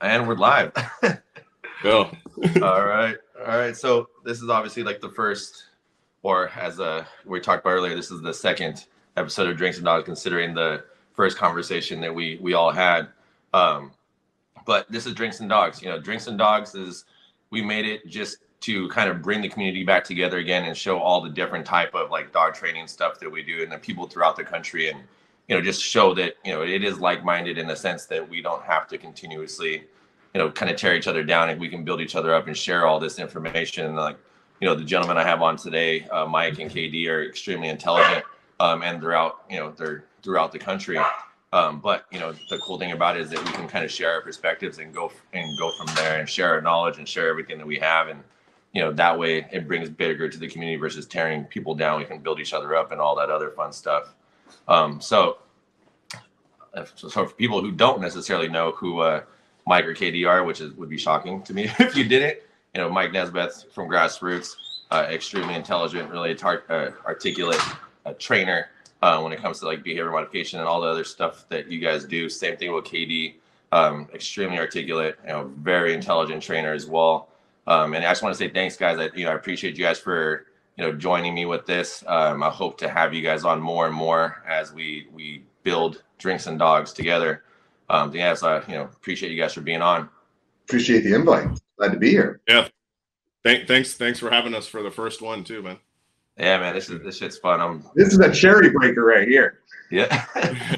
And we're live. Go. all right. All right. So this is obviously like the first, or as uh, we talked about earlier, this is the second episode of Drinks and Dogs, considering the first conversation that we we all had. Um, but this is Drinks and Dogs. You know, Drinks and Dogs is we made it just to kind of bring the community back together again and show all the different type of like dog training stuff that we do and the people throughout the country and you know just show that you know it is like-minded in the sense that we don't have to continuously you know kind of tear each other down and we can build each other up and share all this information. Like you know the gentlemen i have on today uh, mike and kd are extremely intelligent um, and throughout you know they're throughout the country. Um, but you know the cool thing about it is that we can kind of share our perspectives and go and go from there and share our knowledge and share everything that we have. And you know that way it brings bigger to the community versus tearing people down. We can build each other up and all that other fun stuff. Um, so, so for people who don't necessarily know who uh, Mike or KD are, which is would be shocking to me if you didn't, you know, Mike Nesbeth from Grassroots, uh, extremely intelligent, really tar- uh, articulate uh, trainer uh, when it comes to like behavior modification and all the other stuff that you guys do. Same thing with KD, um, extremely articulate, you know, very intelligent trainer as well. Um, and I just want to say thanks, guys. I you know I appreciate you guys for you know joining me with this. Um, I hope to have you guys on more and more as we we build drinks and dogs together. Um, yeah, so I you know appreciate you guys for being on. Appreciate the invite. Glad to be here. Yeah. Thank, thanks, thanks for having us for the first one too, man. Yeah, man, this is this shit's fun. I'm This is a cherry breaker right here. yeah,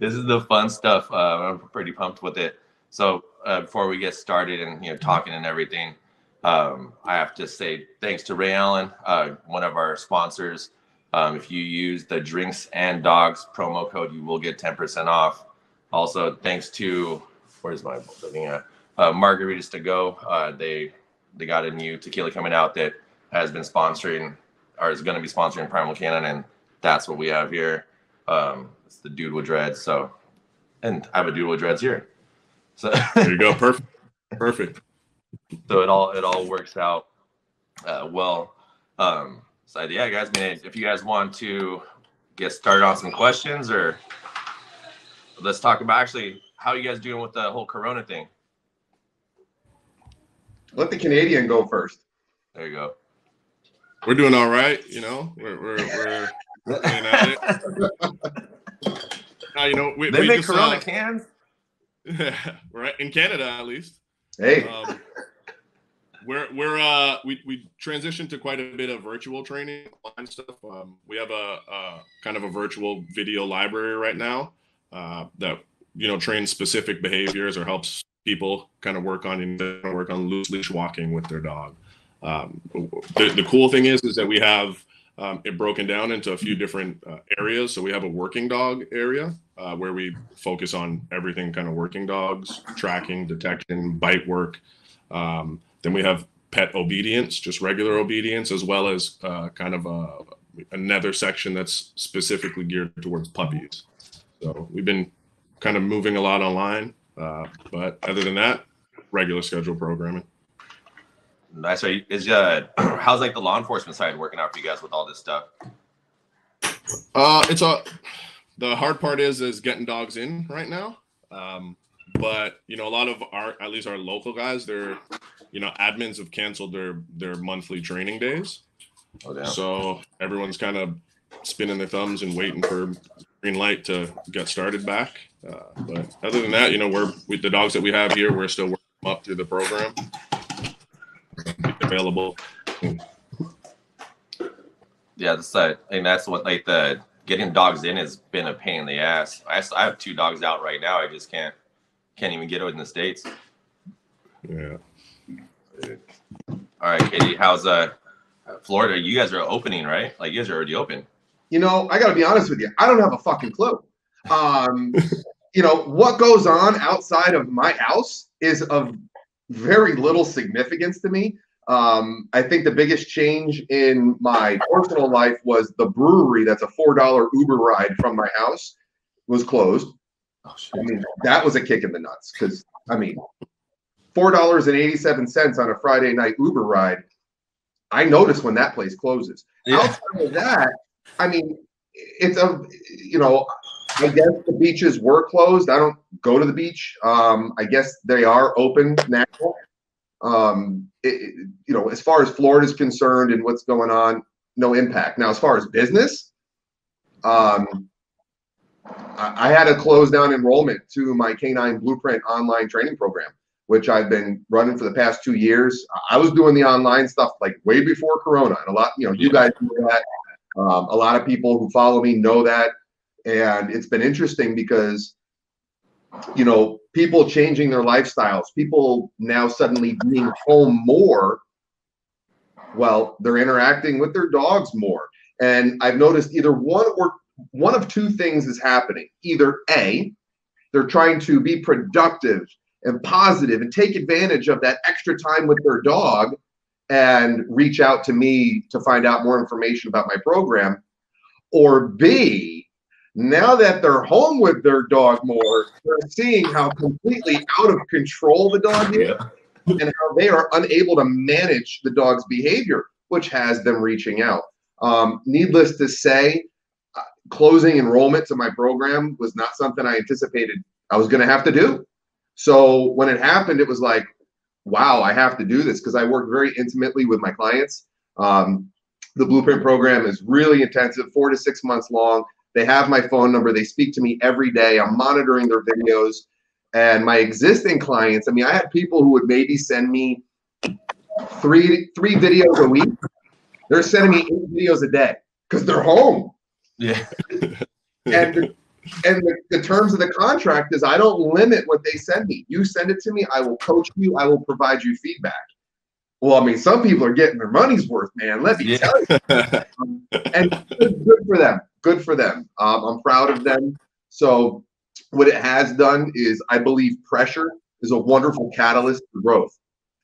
this is the fun stuff. Uh, I'm pretty pumped with it. So uh, before we get started and you know talking and everything, um, I have to say thanks to Ray Allen, uh, one of our sponsors. Um, if you use the drinks and dogs promo code, you will get 10% off. Also, thanks to where's my thing at? Uh, Margaritas to go. Uh, they they got a new tequila coming out that has been sponsoring or is going to be sponsoring Primal Cannon, and that's what we have here. Um, it's the dude with dreads. So, and I have a dude with dreads here. So There you go. Perfect. Perfect. so it all it all works out uh, well. Um, so yeah, guys, I mean, if you guys want to get started on some questions, or let's talk about actually how you guys doing with the whole Corona thing. Let the Canadian go first. There you go. We're doing all right. You know, we're we're we're staying at it. Uh, you know, we, they we make just, Corona uh, cans. right in Canada at least. Hey, Um, we're we're uh we we transitioned to quite a bit of virtual training online stuff. Um, we have a, a kind of a virtual video library right now uh, that you know trains specific behaviors or helps people kind of work on work on loose leash walking with their dog. Um, the, the cool thing is is that we have um, it broken down into a few different uh, areas. So we have a working dog area uh, where we focus on everything kind of working dogs, tracking, detection, bite work. Um, then we have pet obedience, just regular obedience, as well as uh, kind of a, another section that's specifically geared towards puppies. So we've been kind of moving a lot online, uh, but other than that, regular schedule programming. Nice. Are you, is uh, how's like the law enforcement side working out for you guys with all this stuff? Uh, it's a the hard part is is getting dogs in right now. Um, but you know, a lot of our at least our local guys, they're you know, admins have canceled their their monthly training days. Oh, damn. So everyone's kind of spinning their thumbs and waiting for green light to get started back. Uh, but other than that, you know, we're with the dogs that we have here, we're still working them up through the program. Available. Yeah, that's uh, and that's what like the getting dogs in has been a pain in the ass. I have two dogs out right now. I just can't can't even get it in the states. Yeah. All right, KD, how's uh Florida? You guys are opening, right? Like you guys are already open. you know, I got to be honest with you. I don't have a fucking clue. Um, you know, what goes on outside of my house is of very little significance to me. Um, I think the biggest change in my personal life was the brewery that's a $4 Uber ride from my house was closed. Oh I mean, that was a kick in the nuts because, I mean, $4.87 on a Friday night Uber ride. I notice when that place closes. Yeah. Outside of that, I mean, it's a, you know, I guess the beaches were closed. I don't go to the beach. Um, I guess they are open now. Um, it, it- you know, as far as Florida is concerned and what's going on, no impact. Now, as far as business, um, I, I had to close down enrollment to my Canine Blueprint online training program, which I've been running for the past two years. I was doing the online stuff like way before Corona, and a lot, you know, you guys know that. Um, a lot of people who follow me know that, and it's been interesting because, you know, people changing their lifestyles, people now suddenly being home more. Well, they're interacting with their dogs more, and I've noticed either one or one of two things is happening. Either A, they're trying to be productive and positive and take advantage of that extra time with their dog and reach out to me to find out more information about my program. Or B, now that they're home with their dog more, they're seeing how completely out of control the dog is and how they are unable to manage the dog's behavior, which has them reaching out. Um, needless to say, uh, closing enrollment to my program was not something I anticipated I was going to have to do. So when it happened, it was like, wow, I have to do this because I work very intimately with my clients. Um, the Blueprint program is really intensive, four to six months long. They have my phone number. They speak to me every day. I'm monitoring their videos. And my existing clients, I mean, I had people who would maybe send me three three videos a week. They're sending me eight videos a day because they're home. Yeah. And and the, the terms of the contract is I don't limit what they send me. You send it to me, I will coach you, I will provide you feedback. Well, I mean, some people are getting their money's worth, man. Let me Yeah. tell you. And good, good for them. Good for them. Um, I'm proud of them. So, what it has done is, I believe, pressure is a wonderful catalyst for growth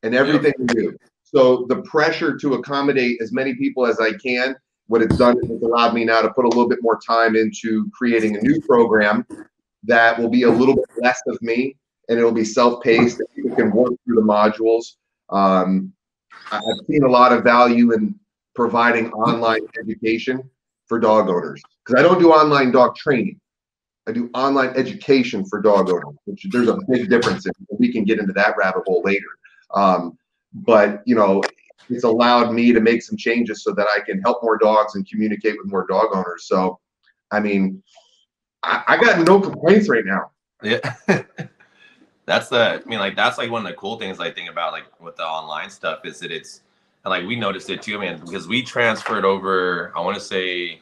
and everything we do. So, the pressure to accommodate as many people as I can what it's done is it's allowed me now to put a little bit more time into creating a new program that will be a little bit less of me and it'll be self-paced people can work through the modules. Um, i've seen a lot of value in providing online education for dog owners because i don't do online dog training. I do online education for dog owners which there's a big difference in we can get into that rabbit hole later. Um, but you know it's allowed me to make some changes so that I can help more dogs and communicate with more dog owners. So, I mean, I, I got no complaints right now. Yeah. that's the I mean like that's like one of the cool things I think about like with the online stuff is that it's and like we noticed it too, man, because we transferred over, I want to say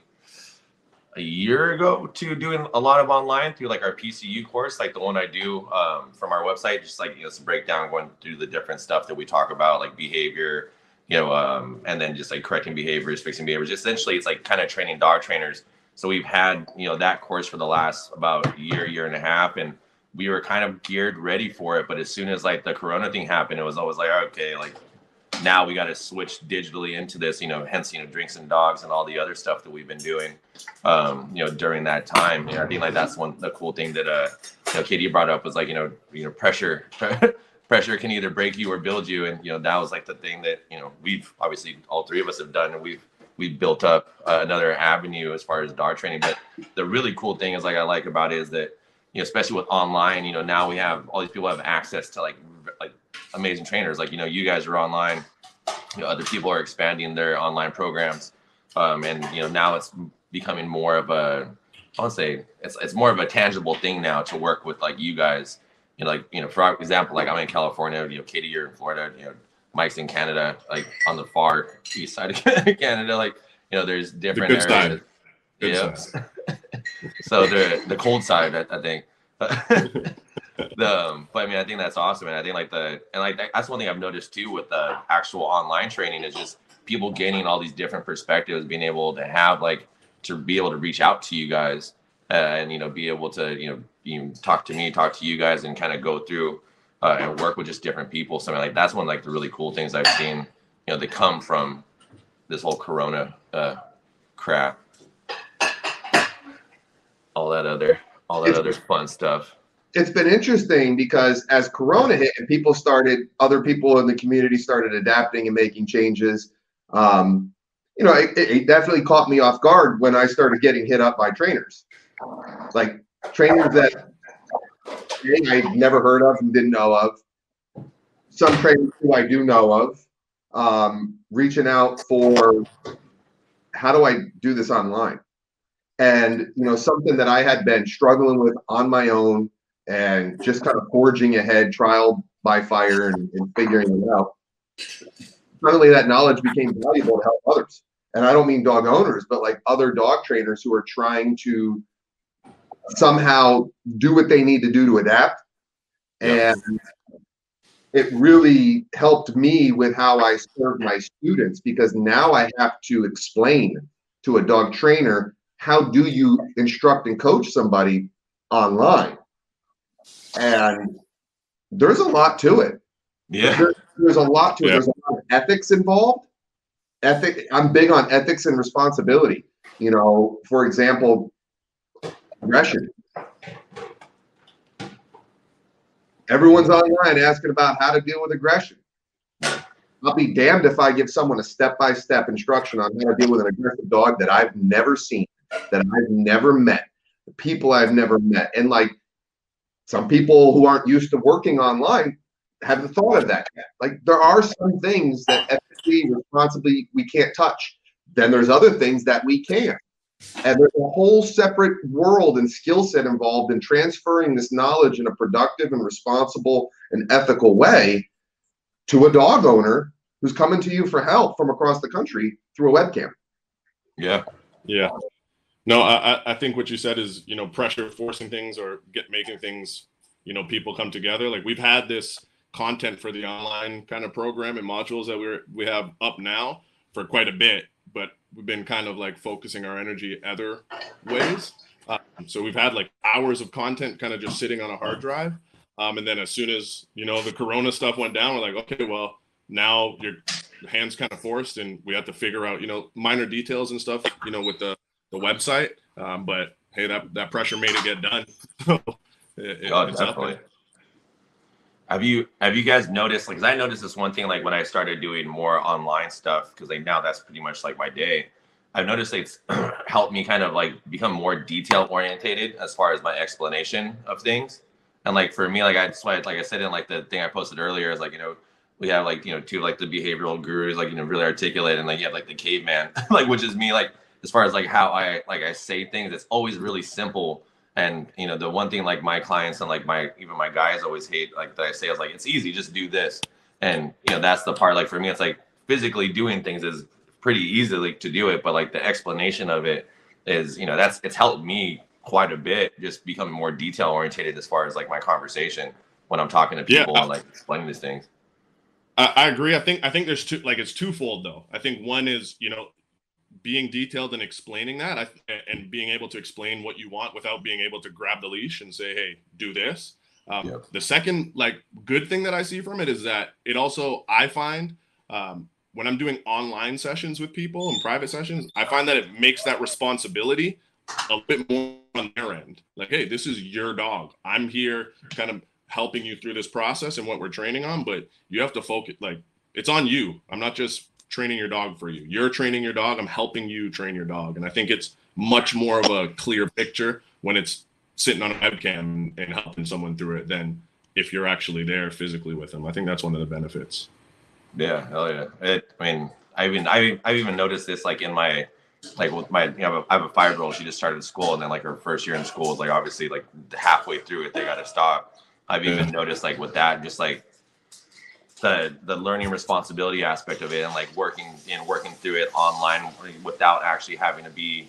a year ago to doing a lot of online through like our PCU course, like the one I do um, from our website, just like you know, some breakdown going through the different stuff that we talk about, like behavior, you know, um, and then just like correcting behaviors, fixing behaviors. Essentially, it's like kind of training dog trainers. So we've had you know that course for the last about year, year and a half, and we were kind of geared ready for it. But as soon as like the Corona thing happened, it was always like, okay, like now we got to switch digitally into this. You know, hence you know drinks and dogs and all the other stuff that we've been doing. Um, you know, during that time, you know, I think like that's one the cool thing that uh, you know, KD brought up was like you know, you know, pressure. pressure can either break you or build you. And you know that was like the thing that you know we've obviously all three of us have done. And we've we've built up uh, another avenue as far as dog training. But the really cool thing is like i like about it is that you know especially with online you know now we have all these people have access to like like amazing trainers. Like you know you guys are online. You know other people are expanding their online programs. Um, and you know now it's becoming more of a i want to say it's, it's more of a tangible thing now to work with like you guys you know, like you know, for example, like I'm in California, you know, KD, you're in Florida, you know, Mike's in Canada, like on the far east side of Canada, like you know, there's different good areas. side. Good Yeah. side. so the the cold side, I, I think. the um, but I mean, I think that's awesome, and I think like the and like that- that's one thing I've noticed too with the actual online training is just people gaining all these different perspectives, being able to have like to be able to reach out to you guys uh, and you know be able to you know you know, talk to me, talk to you guys, and kind of go through uh, and work with just different people. So I mean, like that's one of, like the really cool things I've seen. You know, that come from this whole Corona uh, crap, all that other, all that It's- other fun stuff. It's been interesting because as Corona hit and people started, other people in the community started adapting and making changes. Um, you know, it, it definitely caught me off guard when I started getting hit up by trainers. like trainers that I never heard of and didn't know of. Some trainers who I do know of, um, reaching out for how do I do this online? And you know, something that I had been struggling with on my own and just kind of forging ahead, trial by fire, and, and figuring it out. Suddenly, that knowledge became valuable to help others. And I don't mean dog owners, but like other dog trainers who are trying to somehow do what they need to do to adapt. And it really helped me with how I serve my students because now I have to explain to a dog trainer how do you instruct and coach somebody online. And there's a lot to it. Yeah. There- there's a lot to it. Yeah. There's a lot of ethics involved. Ethic. I'm big on ethics and responsibility. You know, for example, aggression. Everyone's online asking about how to deal with aggression. I'll be damned if I give someone a step-by-step instruction on how to deal with an aggressive dog that I've never seen, that I've never met, the people I've never met, and like some people who aren't used to working online haven't thought of that yet. Like there are some things that ethically, responsibly we can't touch. Then there's other things that we can. And there's a whole separate world and skill set involved in transferring this knowledge in a productive and responsible and ethical way to a dog owner who's coming to you for help from across the country through a webcam. Yeah. Yeah. No, I, I- I think what you said is, you know, pressure forcing things or get making things, you know, people come together. Like we've had this content for the online kind of program and modules that we're we have up now for quite a bit, but we've been kind of like focusing our energy other ways. Um, so we've had like hours of content kind of just sitting on a hard drive. Um, and then as soon as you know the Corona stuff went down, we're like, okay, well now your hands kind of forced, and we have to figure out, you know, minor details and stuff, you know, with the the website. Um, but hey, that that pressure made it get done. It- it- Oh, definitely. Have you have you guys noticed? Like, I noticed this one thing. Like when I started doing more online stuff, because like now that's pretty much like my day. I've noticed it's helped me kind of like become more detail orientated as far as my explanation of things. And like for me, like I why like I said in like the thing I posted earlier is like you know we have like you know two like the behavioral gurus like you know really articulate and like you have like the caveman like which is me like as far as like how I like I say things it's always really simple and you know the one thing like my clients and like my even my guys always hate like that I say is like it's easy just do this and you know that's the part like for me it's like physically doing things is pretty easy like, to do it but like the explanation of it is you know that's it's helped me quite a bit just becoming more detail orientated as far as like my conversation when I'm talking to Yeah. people and like explaining these things I, I agree. I think I think there's two like it's twofold though. I think one is you know being detailed and explaining that I, and being able to explain what you want without being able to grab the leash and say hey do this. Um, Yep. the second like good thing that i see from it is that it also i find um, when i'm doing online sessions with people and private sessions i find that it makes that responsibility a bit more on their end. Like hey this is your dog. I'm here kind of helping you through this process and what we're training on but you have to focus like it's on you. I'm not just training your dog for you you're training your dog i'm helping you train your dog and i think it's much more of a clear picture when it's sitting on a webcam and helping someone through it than if you're actually there physically with them i think that's one of the benefits Yeah, hell yeah. It, I mean, I even I I've even noticed this like in my like with my you know I have a five year old. She just started school, and then like her first year in school is like obviously like halfway through it they got to stop. I've even noticed like with that just like the the learning responsibility aspect of it and like working and working through it online without actually having to be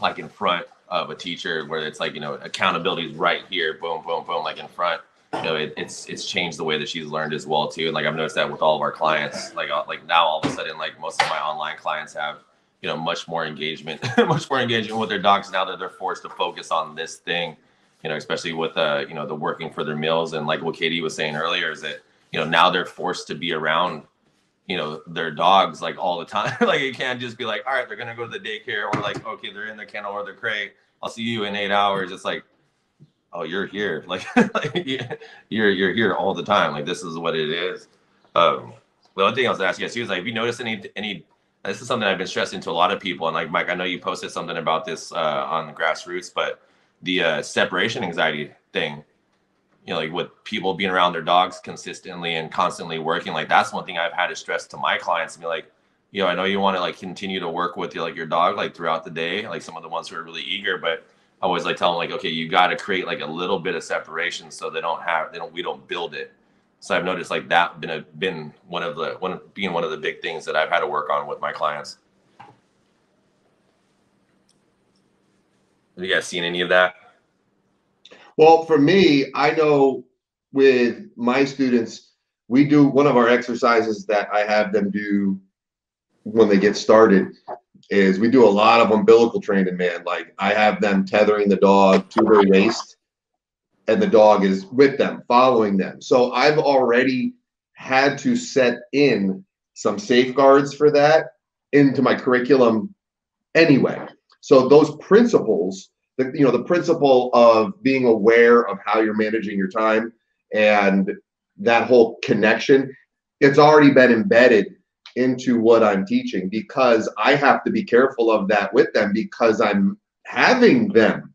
like in front of a teacher where it's like you know accountability is right here boom boom boom like in front. You know it, it's it's changed the way that she's learned as well too. And like i've noticed that with all of our clients like uh, like now all of a sudden like most of my online clients have you know much more engagement much more engagement with their dogs now that they're forced to focus on this thing. You know especially with uh you know the working for their meals. And like what KD was saying earlier is that you know now they're forced to be around you know their dogs like all the time. Like it can't just be like all right they're gonna go to the daycare or like okay they're in the kennel or the crate. I'll see you in eight hours. It's like oh you're here. Like, like you're you're here all the time. Like this is what it is. Um the other thing i was asking you was like have you noticed any any this is something I've been stressing to a lot of people. And like Mike, I know you posted something about this uh, on the grassroots, but the uh, separation anxiety thing, you know, like with people being around their dogs consistently and constantly working, like that's one thing I've had to stress to my clients and be like, you know, I know you want to like continue to work with your like your dog like throughout the day, like some of the ones who are really eager, but I always like tell them like, okay, you got to create like a little bit of separation so they don't have they don't we don't build it. So I've noticed like that been a, been one of the one being one of the big things that I've had to work on with my clients. Have you guys seen any of that? Well, for me, I know with my students, we do one of our exercises that I have them do when they get started is we do a lot of umbilical training, man. Like I have them tethering the dog to their waist and the dog is with them, following them. So I've already had to set in some safeguards for that into my curriculum anyway. So those principles, the, you know, the principle of being aware of how you're managing your time and that whole connection, it's already been embedded into what I'm teaching because I have to be careful of that with them because I'm having them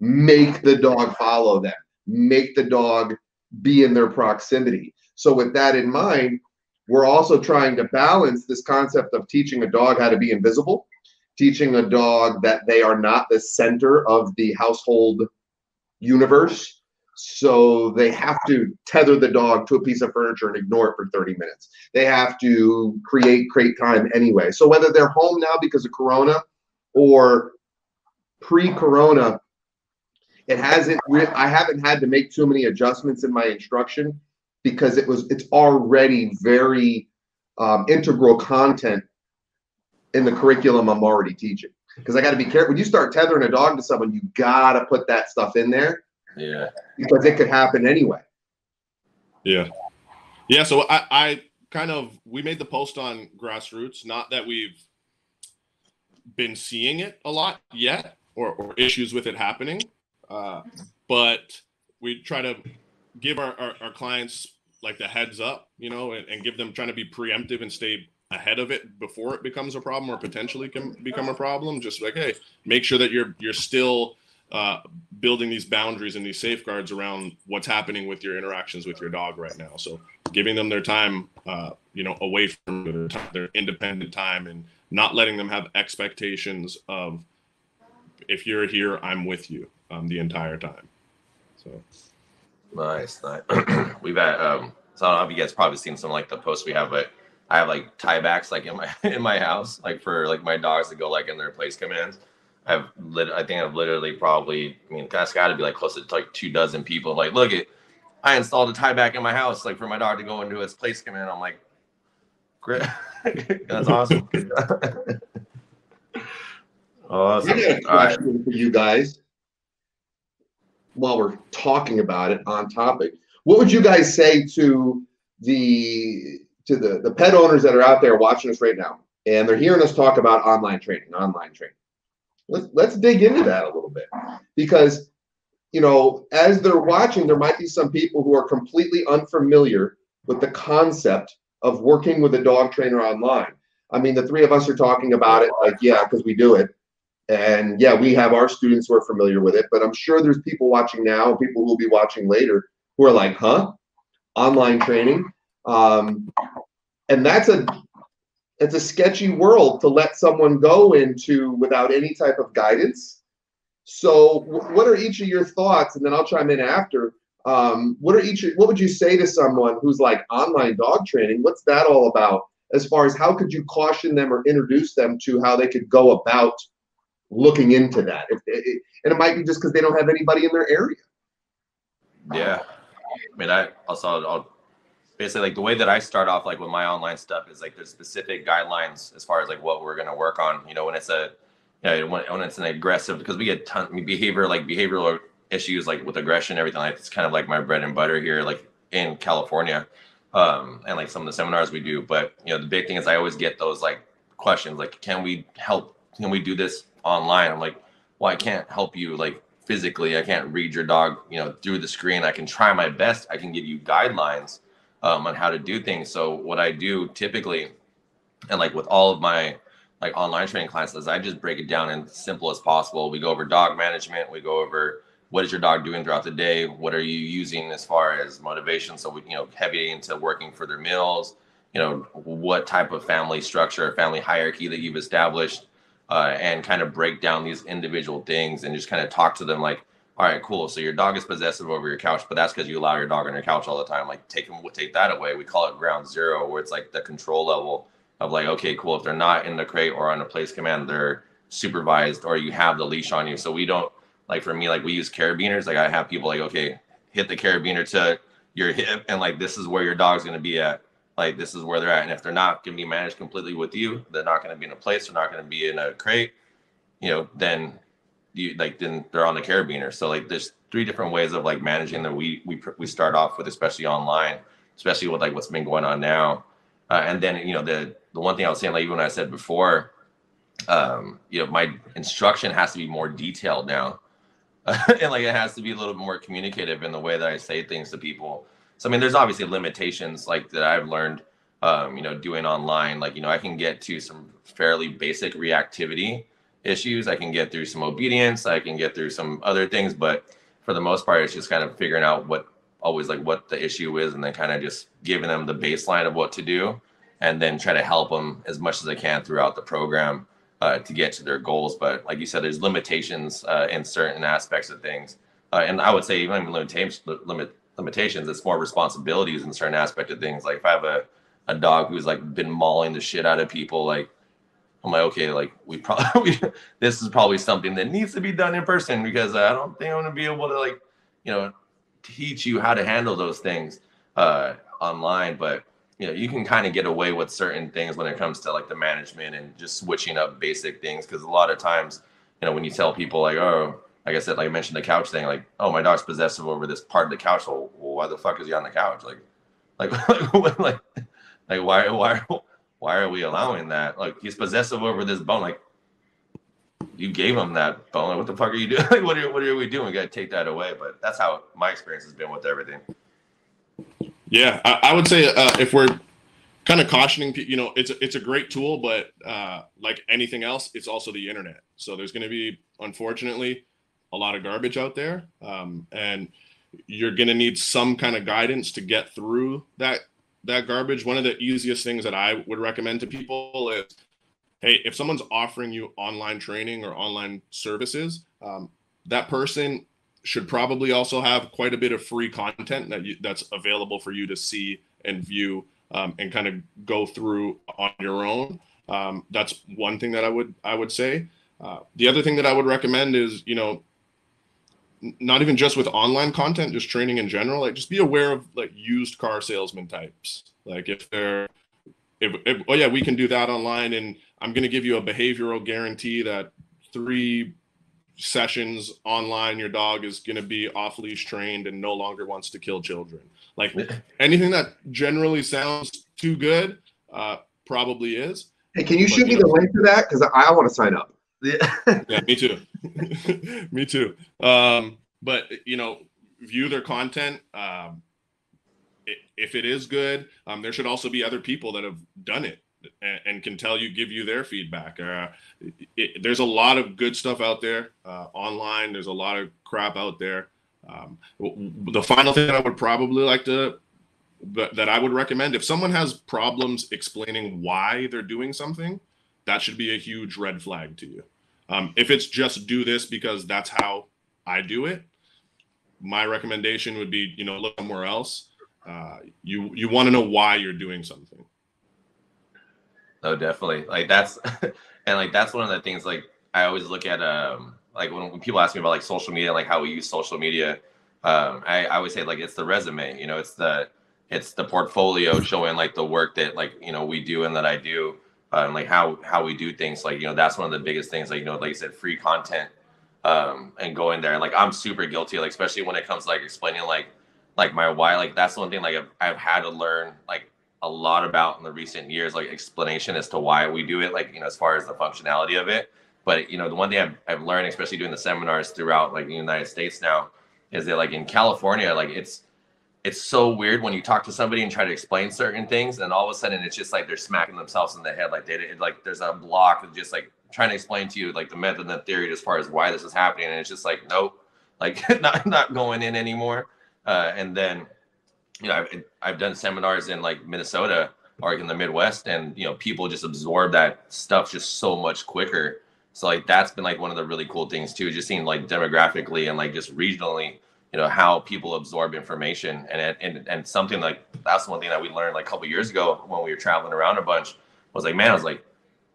make the dog follow them, make the dog be in their proximity. So, with that in mind, we're also trying to balance this concept of teaching a dog how to be invisible, teaching a dog that they are not the center of the household universe. So they have to tether the dog to a piece of furniture and ignore it for 30 minutes. They have to create crate time anyway. So whether they're home now because of Corona or pre-Corona, it hasn't i haven't had to make too many adjustments in my instruction because it was it's already very um, integral content in the curriculum i'm already teaching. Because i got to be careful. When you start tethering a dog to someone you gotta put that stuff in there. Yeah. Because it could happen anyway. Yeah. Yeah so i i kind of we made the post on grassroots not that we've been seeing it a lot yet or, or issues with it happening uh, but we try to give our, our, our, clients like the heads up, you know, and, and, give them trying to be preemptive and stay ahead of it before it becomes a problem or potentially can become a problem. Just like, hey, make sure that you're you're still uh, building these boundaries and these safeguards around what's happening with your interactions with your dog right now. So giving them their time, uh, you know, away from their, time, their independent time and not letting them have expectations of if you're here, I'm with you um, the entire time. So nice, nice. We've had um, so I don't know if you guys probably seen some like the posts we have, but I have like tiebacks like in my in my house, like for like my dogs to go like in their place commands. I've lit I think I've literally probably I mean that's got to be like close to like two dozen people. Like, look it, I installed a tieback in my house like for my dog to go into his place command. I'm like, great, that's awesome. awesome. I got a question right. for you guys while we're talking about it on topic, what would you guys say to the to the the pet owners that are out there watching us right now and they're hearing us talk about online training, online training? Let's let's dig into that a little bit because you know as they're watching, there might be some people who are completely unfamiliar with the concept of working with a dog trainer online. I mean, the three of us are talking about it like, yeah, because we do it. And yeah, we have our students who are familiar with it, but I'm sure there's people watching now, people who will be watching later, who are like, huh? Online training. Um, and that's a it's a sketchy world to let someone go into without any type of guidance. So, what are each of your thoughts? And then I'll chime in after. Um, what are each? What would you say to someone who's like online dog training? What's that all about? As far as how could you caution them or introduce them to how they could go about looking into that. If, and it might be just because they don't have anybody in their area. Yeah. I mean, I also, I'll basically like the way that I start off, like with my online stuff is like there's specific guidelines as far as like what we're going to work on, you know, when it's a, you know, when, when it's an aggressive, because we get ton behavior, like behavioral issues, like with aggression, everything like it's kind of like my bread and butter here, like in California. Um, and like some of the seminars we do, but you know, the big thing is I always get those like questions, like, can we help, can we do this online. I'm like, well, I can't help you like physically. I can't read your dog, you know, through the screen. I can try my best. I can give you guidelines um, on how to do things. So what I do typically And like with all of my like online training classes, I just break it down as simple as possible. We go over dog management, we go over what is your dog doing throughout the day, what are you using as far as motivation. So we, you know, heavy into working for their meals, you know, what type of family structure, family hierarchy that you've established, uh, and kind of break down these individual things and just kind of talk to them like, all right, cool. So your dog is possessive over your couch, but that's because you allow your dog on your couch all the time. Like take them, take that away. We call it ground zero, where it's like the control level of like, okay, cool. If they're not in the crate or on a place command, they're supervised or you have the leash on you. So we don't like for me, like we use carabiners. Like I have people like, okay, hit the carabiner to your hip, and like this is where your dog's gonna be at. Like this is where they're at. And if they're not gonna be managed completely with you, they're not gonna be in a place, they're not gonna be in a crate, you know, then you like then they're on the carabiner. So like there's three different ways of like managing that we we we start off with, especially online, especially with like what's been going on now. Uh, and then you know the the one thing I was saying, like even when I said before, um, you know, my instruction has to be more detailed now. and like it has to be a little bit more communicative in the way that I say things to people. So I mean, there's obviously limitations like that I've learned, um, you know, doing online. Like you know, I can get to some fairly basic reactivity issues. I can get through some obedience. I can get through some other things, but for the most part, it's just kind of figuring out what always like what the issue is, and then kind of just giving them the baseline of what to do, and then try to help them as much as I can throughout the program uh, to get to their goals. But like you said, there's limitations uh, in certain aspects of things, uh, and I would say even limitations, limit limitations, it's more responsibilities in certain aspect of things. Like if I have a a dog who's like been mauling the shit out of people, like I'm like, okay, like we probably this is probably something that needs to be done in person because I don't think I'm gonna be able to like, you know, teach you how to handle those things uh online. But you know you can kind of get away with certain things when it comes to like the management and just switching up basic things because a lot of times you know when you tell people like oh like i said like i mentioned the couch thing like oh my dog's possessive over this part of the couch well, why the fuck is he on the couch like like like, like why why why are we allowing that? Like he's possessive over this bone. Like you gave him that bone. Like, what the fuck are you doing? Like what are, what are we doing? We got to take that away. But that's how my experience has been with everything. Yeah, I, I would say uh, if we're kind of cautioning you know, it's a, it's a great tool, but uh, like anything else, it's also the internet. So there's going to be, unfortunately, a lot of garbage out there, um, and you're going to need some kind of guidance to get through that that garbage. One of the easiest things that I would recommend to people is, hey, if someone's offering you online training or online services, um, that person should probably also have quite a bit of free content that you, that's available for you to see and view um, and kind of go through on your own. Um, that's one thing that I would I would say. Uh, the other thing that I would recommend is you know not even just with online content, just training in general. Like just be aware of like used car salesman types. Like if they're if, if oh yeah we can do that online and I'm going to give you a behavioral guarantee that three sessions online, your dog is going to be off leash trained and no longer wants to kill children. Like anything that generally sounds too good, uh, probably is. Hey, can you but, shoot you me know, the link to that? Because I, I want to sign up. Yeah, yeah me too. me too. Um, but you know, view their content. Um, if it is good, um, there should also be other people that have done it and, and can tell you, give you their feedback. Uh, it, there's a lot of good stuff out there uh, online. There's a lot of crap out there. Um, the final thing I would probably like to that, that I would recommend if someone has problems explaining why they're doing something, that should be a huge red flag to you. Um, if it's just do this because that's how I do it, my recommendation would be you know look somewhere else. Uh, you you want to know why you're doing something. Oh, definitely. Like that's and like that's one of the things like I always look at um like when, when people ask me about like social media, like how we use social media, um, I, I always say like it's the resume, you know, it's the it's the portfolio showing like the work that like you know we do and that I do, uh, and like how how we do things. Like you know that's one of the biggest things. Like you know, like you said, free content, um, and going there. Like I'm super guilty, like especially when it comes to, like explaining like like my why. Like that's one thing like I've, I've had to learn like a lot about in the recent years, like explanation as to why we do it, like, you know, as far as the functionality of it. But, you know, the one thing I've, I've learned, especially doing the seminars throughout like the United States now, is that like in California, like it's, it's so weird when you talk to somebody and try to explain certain things, and all of a sudden it's just like they're smacking themselves in the head, like they did, like there's a block of just like trying to explain to you like the method and the theory as far as why this is happening, and it's just like nope, like not not going in anymore. Uh, and then, you know, I've I've done seminars in like Minnesota or in the Midwest, and you know, people just absorb that stuff just so much quicker. So like that's been like one of the really cool things too, just seeing like demographically and like just regionally you know how people absorb information. And and and something like that's one thing that we learned like a couple years ago when we were traveling around a bunch was like man I was like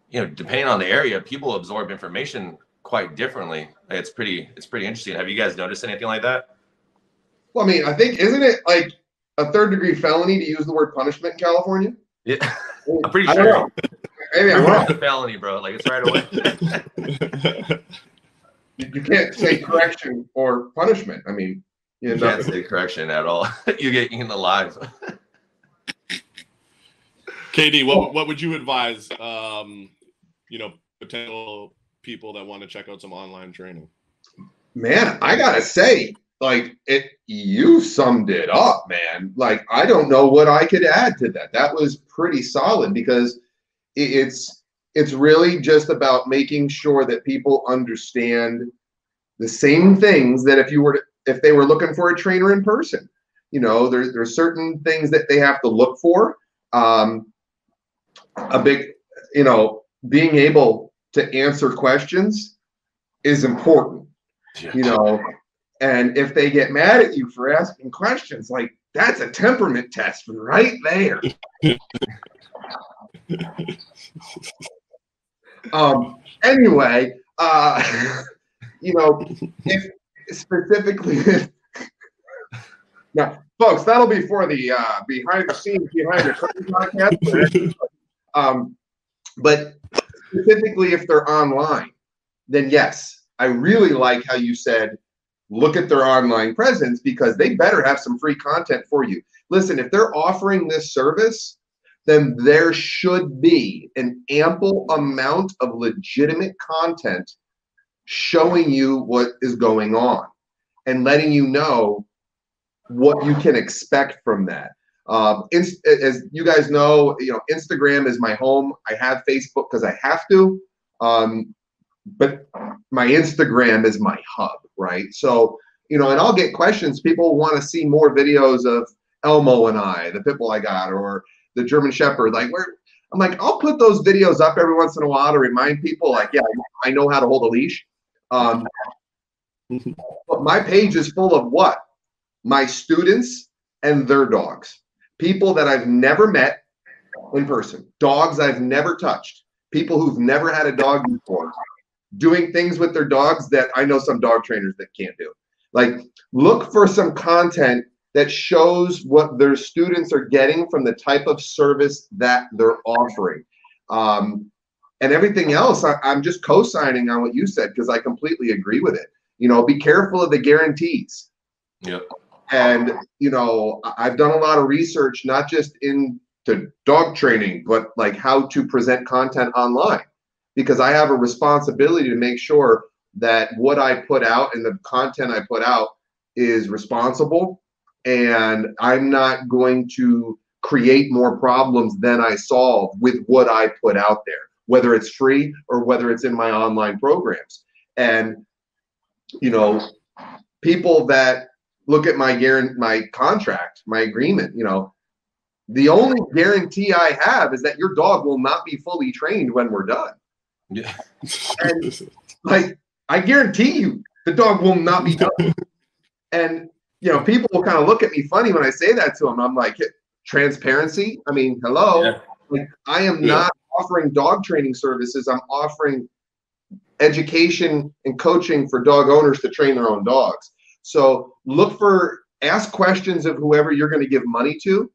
you know depending on the area people absorb information quite differently. It's pretty it's pretty interesting. Have you guys noticed anything like that? Well i mean i think isn't it like a third degree felony to use the word punishment in california? Yeah. I'm pretty sure. maybe i'm wrong it's a felony bro. Like it's right away. You you can't say correction or punishment. I mean you you know, can't say correction at all you get eaten alive KD, what what would you advise? Um, you know, potential people that want to check out some online training. man i gotta say like it you summed it up man like i don't know what i could add to that that was pretty solid because it, it's it's really just about making sure that people understand the same things that if you were to, if they were looking for a trainer in person. You know there's there's certain things that they have to look for. Um a big you know being able to answer questions is important you know and if they get mad at you for asking questions like that's a temperament test right there. Um anyway uh you know if specifically now folks that'll be for the uh behind the scenes behind the curtain podcast. Um but specifically if they're online then yes i really like how you said look at their online presence because they better have some free content for you. Listen if they're offering this service then there should be an ample amount of legitimate content showing you what is going on and letting you know what you can expect from that. Um, as you guys know, you know Instagram is my home. I have Facebook because I have to, um, but my Instagram is my hub, right? So you know, and I'll get questions. People want to see more videos of Elmo and I, the pitbull I got, or the German Shepherd. Like where I'm like, I'll put those videos up every once in a while to remind people, like, yeah, I know how to hold a leash. Um, but my page is full of what? My students and their dogs. People that I've never met in person, dogs I've never touched, people who've never had a dog before, doing things with their dogs that I know some dog trainers that can't do. Like, look for some content that shows what their students are getting from the type of service that they're offering. Um, and everything else, I, I'm just co signing on what you said because I completely agree with it. You know, be careful of the guarantees. yep And, you know, I've done a lot of research, not just into dog training, but like how to present content online because I have a responsibility to make sure that what I put out and the content I put out is responsible. And I'm not going to create more problems than I solve with what I put out there, whether it's free or whether it's in my online programs. And, you know, people that look at my guarantee, my contract, my agreement, you know, the only guarantee I have is that your dog will not be fully trained when we're done. yeah And like, I guarantee you, the dog will not be done. And you know, people will kind of look at me funny when I say that to them. I'm like, transparency. I mean, hello. Yeah. Like, I am Yeah. not offering dog training services. I'm offering education and coaching for dog owners to train their own dogs. So look for, ask questions of whoever you're going to give money to,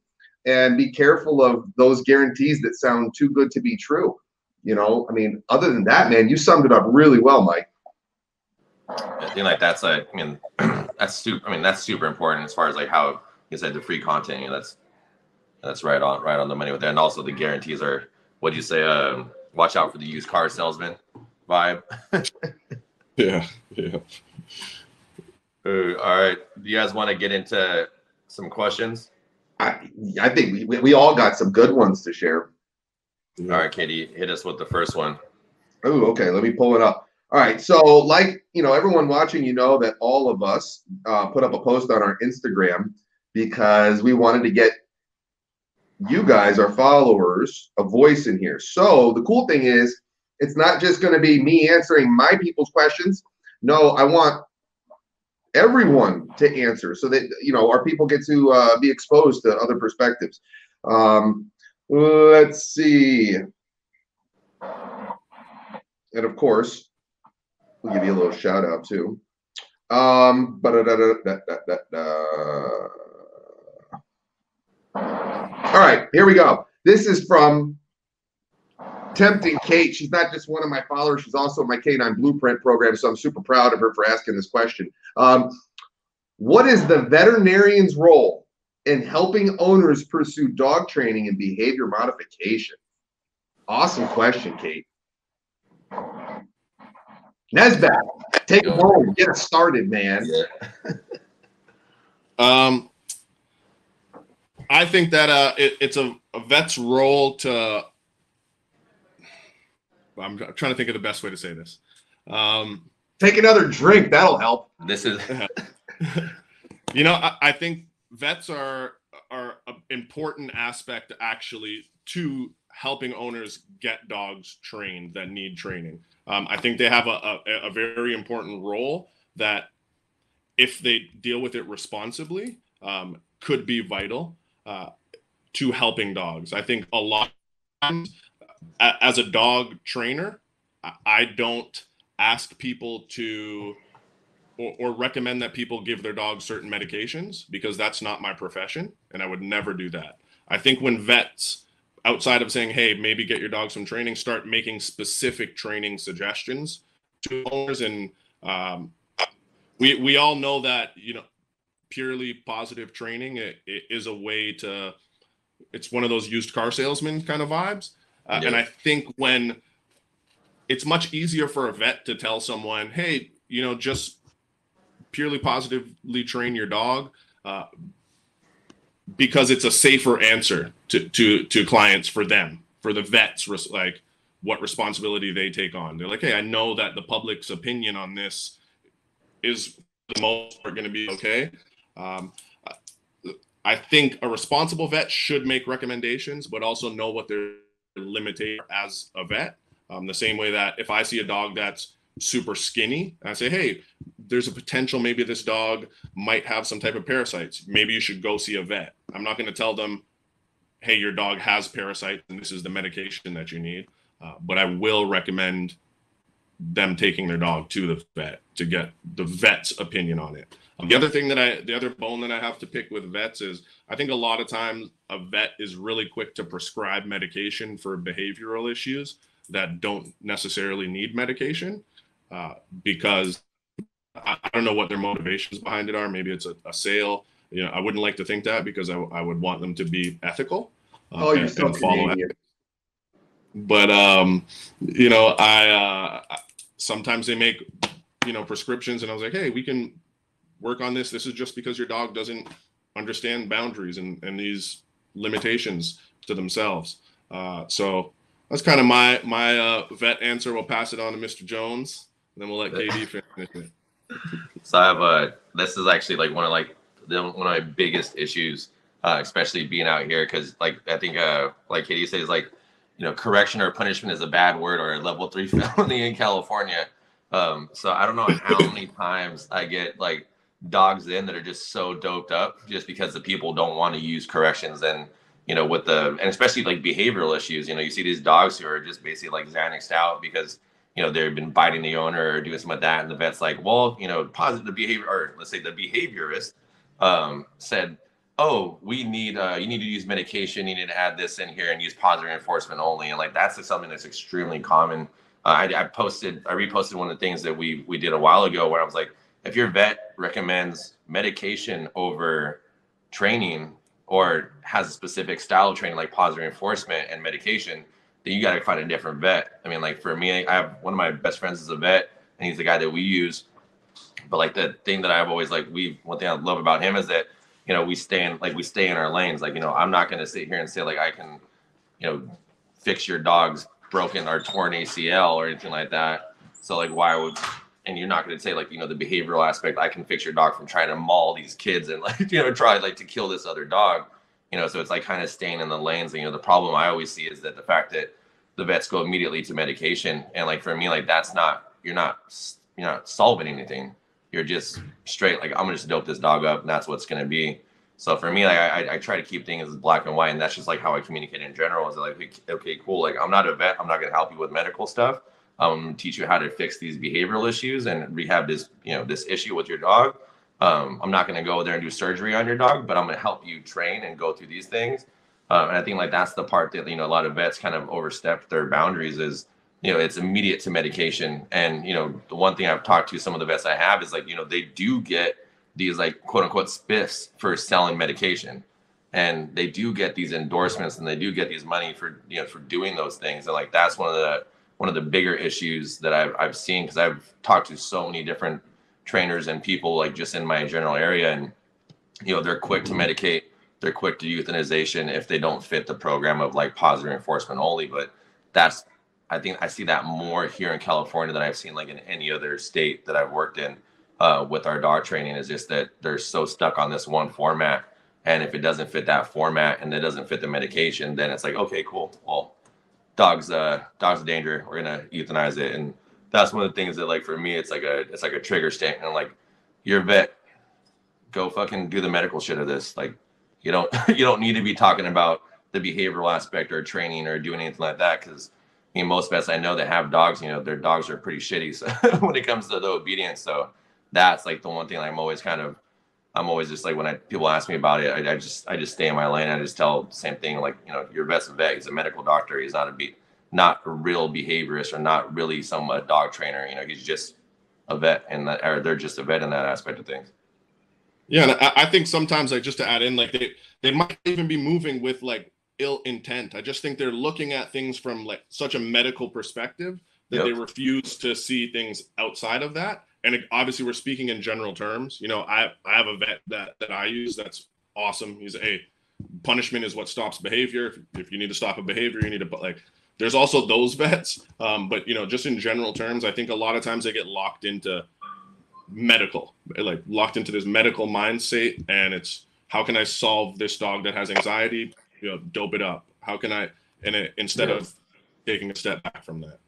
and be careful of those guarantees that sound too good to be true. You know, I mean, other than that, man, you summed it up really well, Mike. I think like that's like I mean that's super. I mean that's super important as far as like how you said the free content. You know, that's that's right on right on the money with that, and also the guarantees are what do you say? Um, watch out for the used car salesman vibe. yeah, yeah. Uh, all right, do you guys want to get into some questions? I, I think we, we, we all got some good ones to share. All right, KD, hit us with the first one. Oh, okay. Let me pull it up. All right. So, like you know, everyone watching, you know that all of us uh, put up a post on our Instagram because we wanted to get you guys, our followers, a voice in here. So the cool thing is, it's not just going to be me answering my people's questions. No, I want everyone to answer so that you know our people get to uh, be exposed to other perspectives. Um, let's see. And of course, we'll give you a little shout out too. Um, all right, here we go. This is from Tempting Kate. She's not just one of my followers, she's also my Canine Blueprint program. So I'm super proud of her for asking this question. Um, what is the veterinarian's role in helping owners pursue dog training and behavior modification? Awesome question, Kate. Nesbat, take it home. Get us started, man. Yeah. Um, I think that uh, it, it's a, a vet's role to. I'm trying to think of the best way to say this. Um, Take another drink. That'll help. This is you know, I, I think vets are are an important aspect actually to helping owners get dogs trained that need training. Um, I think they have a, a, a very important role that, if they deal with it responsibly, um, could be vital uh, to helping dogs. I think a lot as a dog trainer, I don't ask people to or, or, recommend that people give their dogs certain medications because that's not my profession and I would never do that. I think when vets outside of saying, hey, maybe get your dog some training, start making specific training suggestions to owners. And um, we, we all know that, you know, purely positive training it, it is a way to, it's one of those used car salesman kind of vibes. Uh, yeah. And I think when it's much easier for a vet to tell someone, hey, you know, just purely positively train your dog. Uh, because it's a safer answer to to to clients for them for the vets like what responsibility they take on they're like hey i know that the public's opinion on this is the most part going to be okay um, i think a responsible vet should make recommendations but also know what their limitation as a vet um, the same way that if i see a dog that's super skinny i say hey there's a potential maybe this dog might have some type of parasites. Maybe you should go see a vet. I'm not going to tell them, hey, your dog has parasites and this is the medication that you need. Uh, but I will recommend them taking their dog to the vet to get the vet's opinion on it. Um, the other thing that I, the other bone that I have to pick with vets is I think a lot of times a vet is really quick to prescribe medication for behavioral issues that don't necessarily need medication uh, because I, don't know what their motivations behind it are. Maybe it's a, a, sale. You know, I wouldn't like to think that because I, I would want them to be ethical. Uh, oh, you're and, so and But um, you know, I uh, sometimes they make you know prescriptions, and I was like, hey, we can work on this. This is just because your dog doesn't understand boundaries and, and these limitations to themselves. Uh, so that's kind of my my uh, vet answer. We'll pass it on to Mr. Jones, and then we'll let KD finish it so I have a. This is actually like one of like the, one of my biggest issues, uh, especially being out here, because like I think uh like KD says like you know correction or punishment is a bad word or a level three felony in California. Um, so I don't know how many times I get like dogs in that are just so doped up just because the people don't want to use corrections and you know with the and especially like behavioral issues. You know you see these dogs who are just basically like Xanaxed out because you know, they've been biting the owner or doing something like that. And the vet's like, well, you know, positive behavior, or let's say the behaviorist um, said, oh, we need, uh, you need to use medication. You need to add this in here and use positive reinforcement only. And like, that's something that's extremely common. Uh, I, I posted, I reposted one of the things that we, we did a while ago where I was like, if your vet recommends medication over training or has a specific style of training like positive reinforcement and medication, then you got to find a different vet. I mean, like for me, I have one of my best friends is a vet, and he's the guy that we use. But like the thing that I've always like, we one thing I love about him is that you know we stay in like we stay in our lanes. Like you know I'm not gonna sit here and say like I can, you know, fix your dog's broken or torn ACL or anything like that. So like why would and you're not going to say like you know the behavioral aspect i can fix your dog from trying to maul these kids and like you know try like to kill this other dog. You know so it's like kind of staying in the lanes and, you know the problem i always see is that the fact that the vets go immediately to medication and like for me like that's not you're not you're not solving anything. You're just straight like i'm gonna just dope this dog up and that's what's gonna be. So for me like i, I try to keep things black and white and that's just like how i communicate in general is like okay cool like i'm not a vet i'm not gonna help you with medical stuff um, teach you how to fix these behavioral issues and rehab this, you know, this issue with your dog. Um, I'm not going to go there and do surgery on your dog, but I'm going to help you train and go through these things. Um, and I think like that's the part that you know a lot of vets kind of overstep their boundaries is you know it's immediate to medication. And you know the one thing I've talked to some of the vets I have is like you know they do get these like quote unquote spiffs for selling medication and they do get these endorsements and they do get these money for you know for doing those things and like that's one of the one of the bigger issues that I've, I've seen because I've talked to so many different trainers and people like just in my general area and you know they're quick to medicate they're quick to euthanization if they don't fit the program of like positive reinforcement only but that's i think i see that more here in california than i've seen like in any other state that i've worked in uh, with our dog training is just that they're so stuck on this one format and if it doesn't fit that format and it doesn't fit the medication then it's like okay cool well dog's uh dog's a danger. We're gonna euthanize it. And that's one of the things that like for me it's like a it's like a trigger statement. Like, you're a vet, go fucking do the medical shit of this. Like you don't you don't need to be talking about the behavioral aspect or training or doing anything like that because I mean most vets I know that have dogs, you know, their dogs are pretty shitty so when it comes to the obedience. So that's like the one thing I'm always kind of I'm always just like when I people ask me about it, I, I, just I just stay in my lane. I just tell the same thing like you know your a vet. He's a medical doctor. He's not a be not a real behaviorist or not really some uh, dog trainer. You know he's just a vet and that or they're just a vet in that aspect of things. Yeah, and I, I think sometimes like just to add in like they they might even be moving with like ill intent. I just think they're looking at things from like such a medical perspective that yep. they refuse to see things outside of that and it, obviously we're speaking in general terms. You know, I I have a vet that that I use that's awesome. He's a hey, punishment is what stops behavior. If, if you need to stop a behavior, you need to like. There's also those vets, um, but you know, just in general terms, I think a lot of times they get locked into medical, like locked into this medical mindset, and it's how can I solve this dog that has anxiety? You know, dope it up. How can I? And it, instead yeah. of taking a step back from that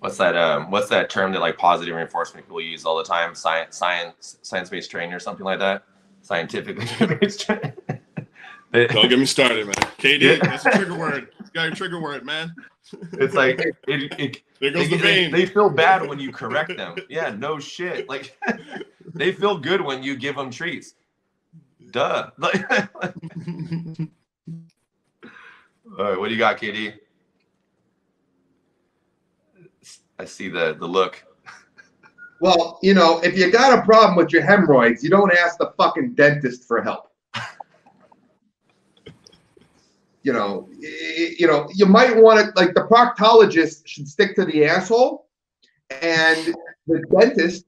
what's that um what's that term that like positive reinforcement people use all the time? Science science science-based training or something like that? Scientifically based training don't get me started man. KD that's a trigger word. It's got a trigger word man. It's like it, it, there goes they, the vein they, they feel bad when you correct them. Yeah no shit. Like they feel good when you give them treats. Duh. All right what do you got kd I see the the look. Well, you know, if you got a problem with your hemorrhoids, you don't ask the fucking dentist for help. you know, you know, you might want to like the proctologist should stick to the asshole, and the dentist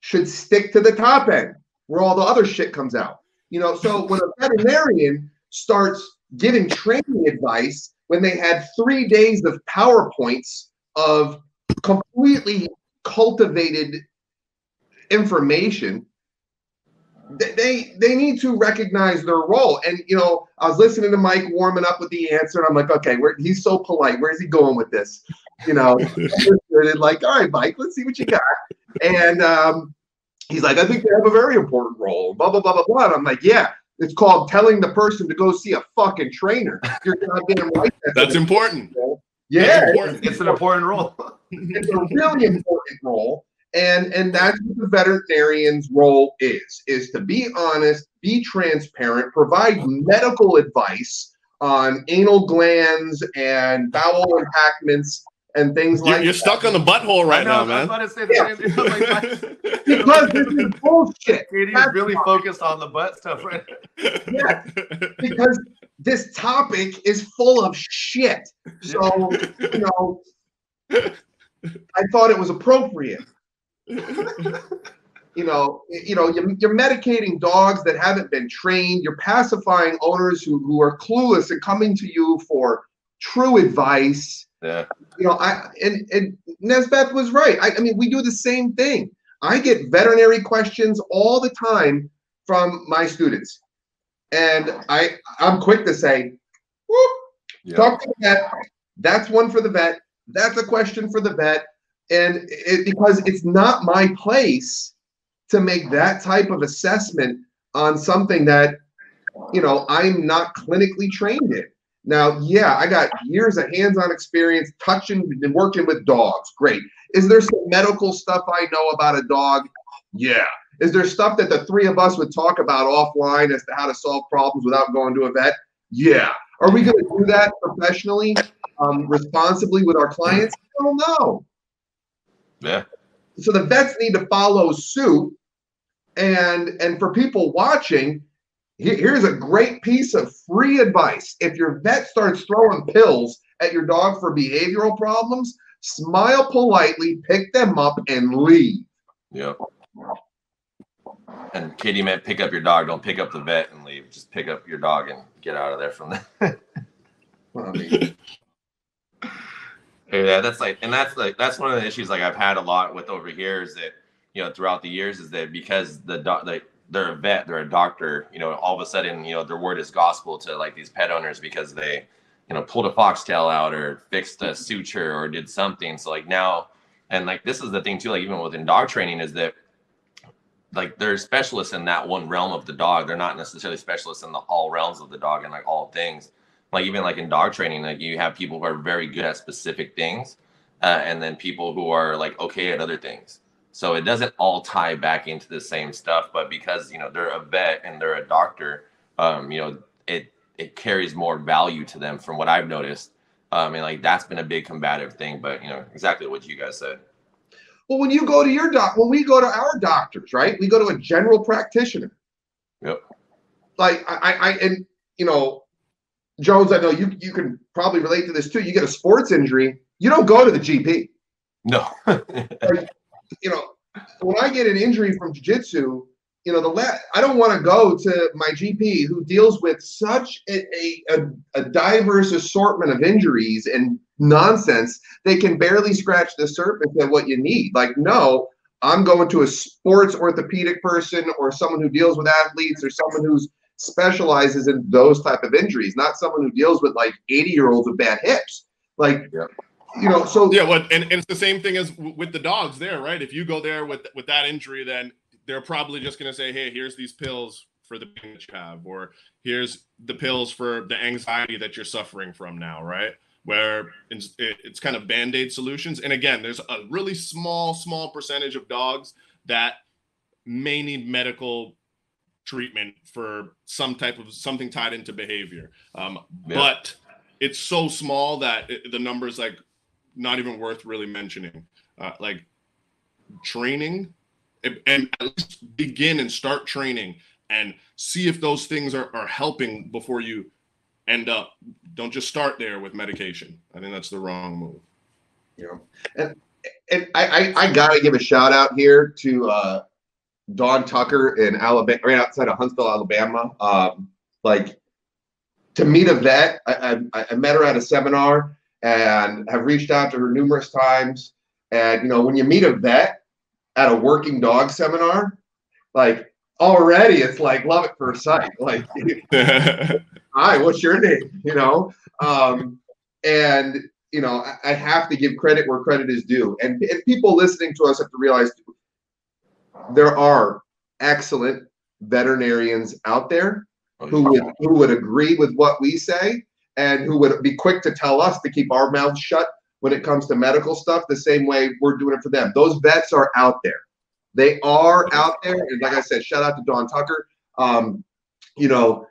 should stick to the top end where all the other shit comes out. You know, so when a veterinarian starts giving training advice when they had three days of PowerPoints of completely cultivated information they they need to recognize their role. And you know i was listening to mike warming up with the answer and i'm like okay where, he's so polite. Where's he going with this? You know and like all right mike let's see what you got. And um, he's like i think they have a very important role blah blah blah blah blah. And i'm like yeah it's called telling the person to go see a fucking trainer. You're goddamn right. That's, that's important yeah, it's, it's an important role. it's a really important role, and and that's what the veterinarian's role is: is to be honest, be transparent, provide medical advice on anal glands and bowel impactments and things you're, like you're stuck on the butthole right know, now, man. I was about to say the yeah. same because this is bullshit. KD's really why. focused on the butt stuff right Yeah, because this topic is full of shit. So, you know, I thought it was appropriate. you know, you know, you're, you're medicating dogs that haven't been trained. You're pacifying owners who, who are clueless and coming to you for true advice. Yeah. You know, I and and Nesbeth was right. I, I mean, we do the same thing. I get veterinary questions all the time from my students, and I I'm quick to say, Whoop, Yeah. talk to the vet. That's one for the vet. That's a question for the vet, and it because it's not my place to make that type of assessment on something that you know I'm not clinically trained in. Now, yeah, I got years of hands-on experience touching and working with dogs. Great. Is there some medical stuff I know about a dog? Yeah. Is there stuff that the three of us would talk about offline as to how to solve problems without going to a vet? Yeah. Are we going to do that professionally, um, responsibly with our clients? I don't know. Yeah. So the vets need to follow suit. And and for people watching, here's a great piece of free advice. If your vet starts throwing pills at your dog for behavioral problems, smile politely, pick them up, and leave. Yep. And KD meant pick up your dog. Don't pick up the vet and leave. Just pick up your dog and get out of there from there. I mean, Yeah, that's like, and that's like that's one of the issues like I've had a lot with over here is that you know throughout the years is that because the dog like they're a vet, they're a doctor, you know, all of a sudden you know their word is gospel to like these pet owners because they you know pulled a foxtail out or fixed a suture or did something. So like now, and like this is the thing too, like even within dog training is that like they're specialists in that one realm of the dog. They're not necessarily specialists in the all realms of the dog and like all things. Like even like in dog training like you have people who are very good at specific things uh, and then people who are like okay at other things. So it doesn't all tie back into the same stuff but because you know they're a vet and they're a doctor um, you know it it carries more value to them from what i've noticed. Um, and like that's been a big combative thing but you know exactly what you guys said well, when you go to your doc, when we go to our doctors, right? We go to a general practitioner. Yep. Like I, I, I and you know, Jones, I know you you can probably relate to this too. You get a sports injury, you don't go to the GP. no you know, when I get an injury from jiu-jitsu, you know, the last I don't want to go to my GP who deals with such a, a, a, a diverse assortment of injuries and nonsense. They can barely scratch the surface of what you need. Like, no, I'm going to a sports orthopedic person or someone who deals with athletes or someone who's specializes in those type of injuries, not someone who deals with like 80 year olds with bad hips. Like, Yep. you know, so Yeah, what and, and it's the same thing as w- with the dogs there, right? If you go there with with that injury, then they're probably just gonna say, "Hey, here's these pills for the pain that you have, or here's the pills for the anxiety that you're suffering from now," right? Where it's, it- it's kind of band aid solutions. And again, there's a really small, small percentage of dogs that may need medical treatment for some type of something tied into behavior. Um, Yeah. But it's so small that it, the numbers like not even worth really mentioning. Uh, like training and, at least begin and start training and see if those things are, are helping before you end up. Don't just start there with medication. I think that's the wrong move. know and and I, I i gotta give a shout out here to uh dawn tucker in alabama right outside of huntsville alabama um like to meet a vet I, I i met her at a seminar and have reached out to her numerous times and you know when you meet a vet at a working dog seminar like already it's like love at first sight. Like hi, what's your name? You know, um, and you know, I, I have to give credit where credit is due, and, and people listening to us have to realize there are excellent veterinarians out there who would who would agree with what we say and who would be quick to tell us to keep our mouths shut when it comes to medical stuff the same way we're doing it for them. Those vets are out there. They are out there. And like I said, shout out to Dawn Tucker. Um, you know,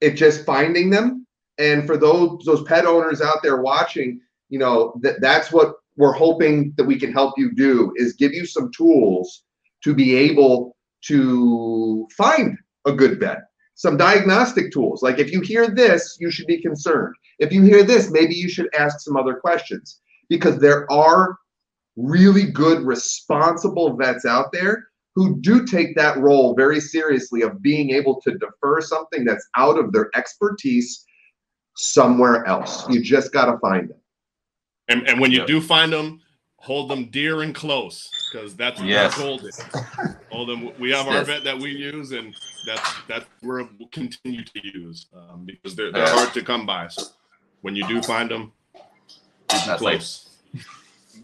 it's just finding them. And for those those pet owners out there watching, you know, that that's what we're hoping that we can help you do is give you some tools to be able to find a good vet some diagnostic tools. Like if you hear this, you should be concerned. If you hear this, maybe you should ask some other questions because there are really good, responsible vets out there who do take that role very seriously of being able to defer something that's out of their expertise somewhere else. You just got to find them. And, and when you Yeah. do find them, hold them dear and close because that's where Yes. gold is. Hold them. We have our Yes. vet that we use, and that's that's where we'll continue to use um, because they're they're hard to come by. So when you do find them, keep them That's like- close.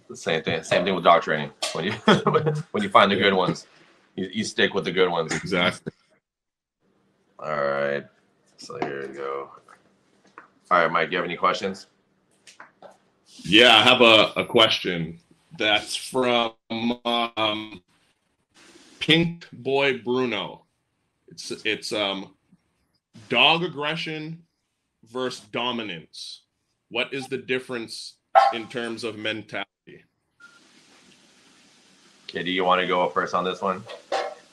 The same thing. Same thing with dog training. When you when you find the good ones, you, you stick with the good ones. exactly. All right. So here we go. All right, Mike. Do you have any questions? Yeah, I have a, a question that's from um, Pink Boy Bruno. It's it's um dog aggression versus dominance. What is the difference in terms of mentality? Okay, do you want to go first on this one?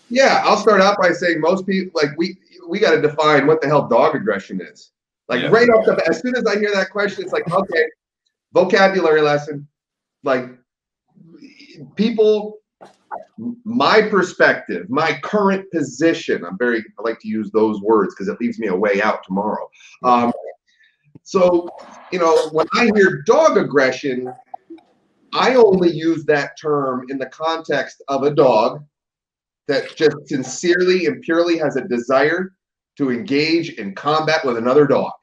Yeah, I'll start out by saying most people like we we got to define what the hell dog aggression is. Like Yeah. right off the bat, as soon as I hear that question, it's like okay, vocabulary lesson. Like people, my perspective, my current position. I'm very I like to use those words because it leaves me a way out tomorrow. Um, so you know when I hear dog aggression, I only use that term in the context of a dog that just sincerely and purely has a desire to engage in combat with another dog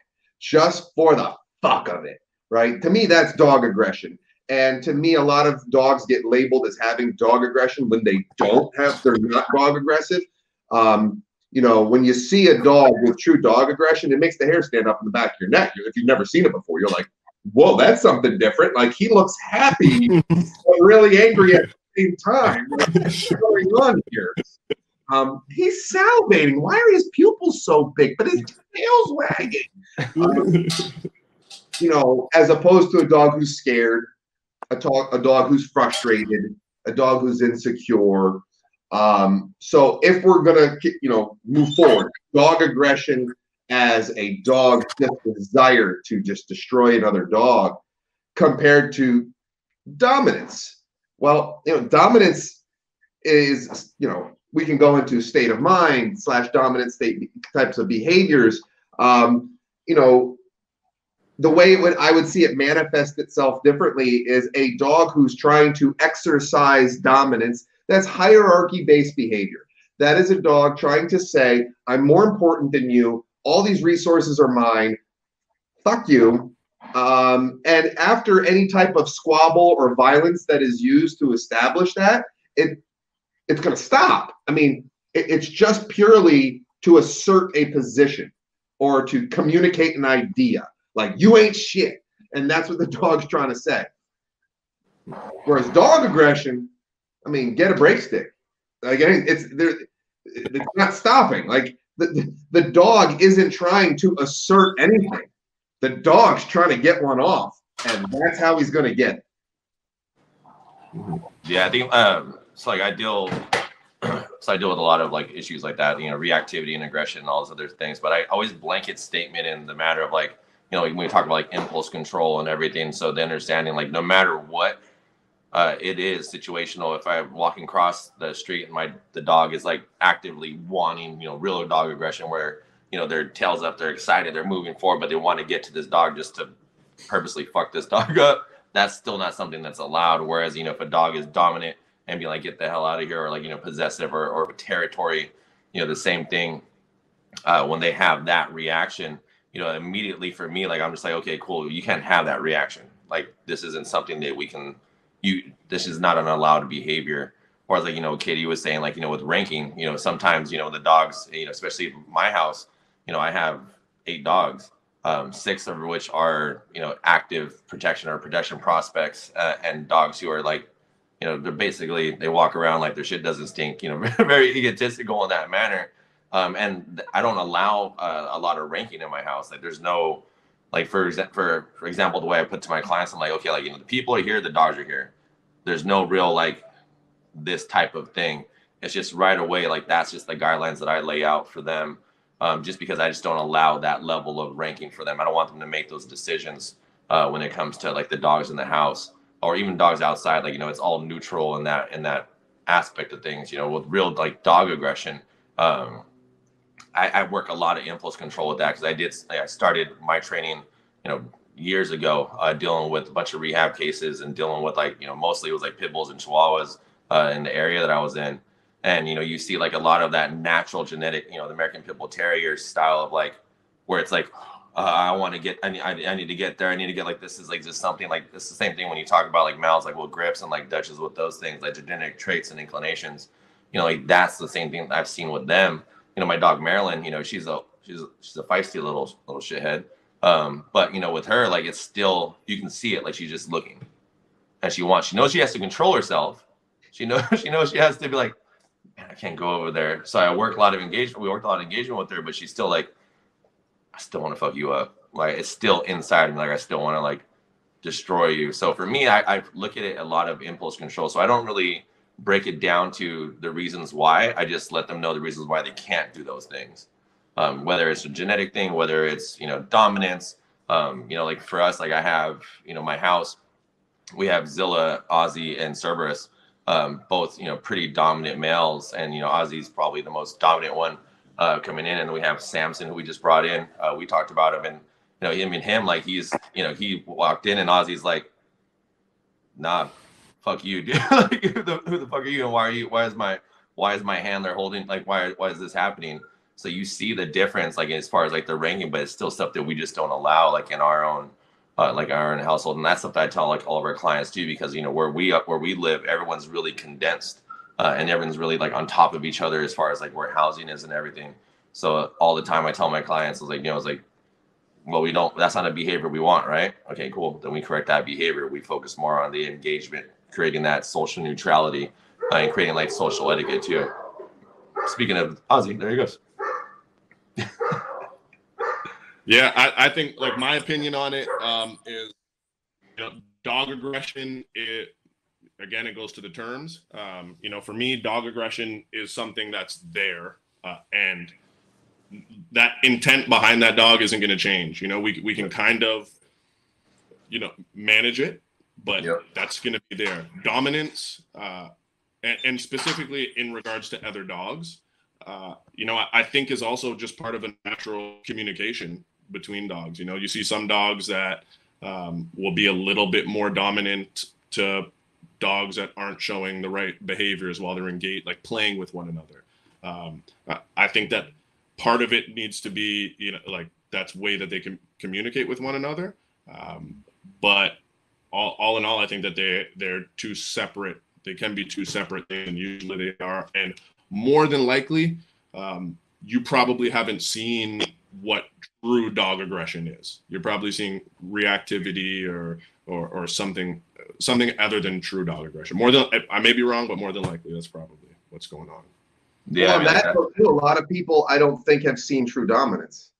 just for the fuck of it, right? To me, that's dog aggression. And to me, a lot of dogs get labeled as having dog aggression when they don't have, they're not dog aggressive. Um, you know, when you see a dog with true dog aggression, it makes the hair stand up in the back of your neck. If you've never seen it before, you're like, whoa, that's something different. Like he looks happy, but really angry at the same time. Like, what's going on here? Um, he's salivating. Why are his pupils so big? But his tail's wagging. You know, as opposed to a dog who's scared, a dog, a dog who's frustrated, a dog who's insecure. Um, so if we're gonna, you know, move forward, dog aggression as a dog desire to just destroy another dog, compared to dominance. Well, you know, dominance is, you know, we can go into state of mind slash dominant state types of behaviors. Um, you know, the way would I would see it manifest itself differently is a dog who's trying to exercise dominance. That's hierarchy based behavior. That is a dog trying to say, I'm more important than you. All these resources are mine. Fuck you. Um, and after any type of squabble or violence that is used to establish that, it it's going to stop. I mean, it, it's just purely to assert a position or to communicate an idea. Like you ain't shit, and that's what the dog's trying to say. Whereas dog aggression, I mean, get a break stick. Like it's there, it's not stopping. Like the, the dog isn't trying to assert anything. The dog's trying to get one off, and that's how he's going to get it. Yeah, I think um so like I deal so I deal with a lot of like issues like that, you know, reactivity and aggression and all those other things. But I always blanket statement in the matter of like, you know, when we talk about like impulse control and everything. So the understanding like no matter what uh it is situational, if I'm walking across the street and my the dog is like actively wanting, you know, real dog aggression where, you know, their tails up, they're excited, they're moving forward, but they want to get to this dog just to purposely fuck this dog up that's still not something that's allowed. Whereas, you know, if a dog is dominant and be like, get the hell out of here, or like, you know, possessive or, or territory, you know, the same thing. Uh, when they have that reaction, you know, immediately for me, like, I'm just like, okay, cool. You can't have that reaction. Like, this isn't something that we can, you, this is not an allowed behavior. Or like, you know, KD was saying, like, you know, with ranking, you know, sometimes, you know, the dogs, you know, especially my house, you know, I have eight dogs um, six of which are you know active protection or protection prospects, uh, and dogs who are like, you know, they're basically they walk around like their shit doesn't stink. You know, very egotistical in that manner. Um, and I don't allow uh, a lot of ranking in my house. Like, there's no like for for for example, the way I put to my clients, I'm like, okay, like you know, the people are here, the dogs are here. There's no real like this type of thing. It's just right away, like that's just the guidelines that I lay out for them um, just because I just don't allow that level of ranking for them. I don't want them to make those decisions uh, when it comes to like the dogs in the house or even dogs outside. Like you know, it's all neutral in that in that aspect of things. You know, with real like dog aggression. Um, I, I work a lot of impulse control with that because I did. I started my training, you know, years ago, uh, dealing with a bunch of rehab cases and dealing with like you know mostly it was like pit bulls and chihuahuas uh, in the area that I was in, and you know you see like a lot of that natural genetic, you know, the American Pit Bull Terrier style of like where it's like. Uh, I want to get. I need. I need to get there. I need to get like this is like just something like this. Is the same thing when you talk about like mouths, like well grips and like Dutches with those things, like genetic traits and inclinations. You know, like that's the same thing I've seen with them you know, my dog Marilyn, you know, she's a she's a, she's a feisty little little shithead. Um, but you know, with her, like it's still you can see it, like she's just looking, and she wants. She knows she has to control herself. She knows she knows she has to be like, man, I can't go over there. So I work a lot of engagement. We worked a lot of engagement with her, but she's still like, I still want to fuck you up. Like it's still inside me. Like I still want to like destroy you. So for me, I, I look at it a lot of impulse control. So I don't really break it down to the reasons why. I just let them know the reasons why they can't do those things. Um, whether it's a genetic thing, whether it's you know dominance. Um, you know, like for us, like I have you know my house, we have Zilla, Ozzy, and Cerberus, um, both you know pretty dominant males, and you know Ozzy's probably the most dominant one uh, coming in, and we have Samson who we just brought in. Uh, we talked about him, and you know him and him like he's you know he walked in, and Ozzy's like, nah, fuck you, dude. like, who, the, who the fuck are you? And why are you? Why is my why is my handler holding? Like, why why is this happening? So you see the difference, like as far as like the ranking, but it's still stuff that we just don't allow, like in our own, uh, like our own household, and that's stuff that I tell like all of our clients too, because you know where we where we live, everyone's really condensed, uh, and everyone's really like on top of each other as far as like where housing is and everything. So all the time I tell my clients, I was like, you know, it's like, well, we don't. That's not a behavior we want, right? Okay, cool. Then we correct that behavior. We focus more on the engagement creating that social neutrality uh, and creating like social etiquette too. Speaking of Ozzy, there he goes. yeah, I, I, think like my opinion on it um, is you know, dog aggression. It again, it goes to the terms. Um, you know, for me, dog aggression is something that's there, uh, and that intent behind that dog isn't going to change. You know, we we can kind of you know manage it but yep. that's going to be there. Dominance, uh, and, and, specifically in regards to other dogs, uh, you know, I, I, think is also just part of a natural communication between dogs. You know, you see some dogs that um, will be a little bit more dominant to dogs that aren't showing the right behaviors while they're engaged, like playing with one another. Um, I, I think that part of it needs to be, you know, like that's way that they can communicate with one another. Um, but all, all in all, I think that they they're two separate. They can be two separate things, and usually they are. And more than likely, um, you probably haven't seen what true dog aggression is. You're probably seeing reactivity or or or something something other than true dog aggression. More than I may be wrong, but more than likely, that's probably what's going on. Yeah, well, that, too, a lot of people I don't think have seen true dominance.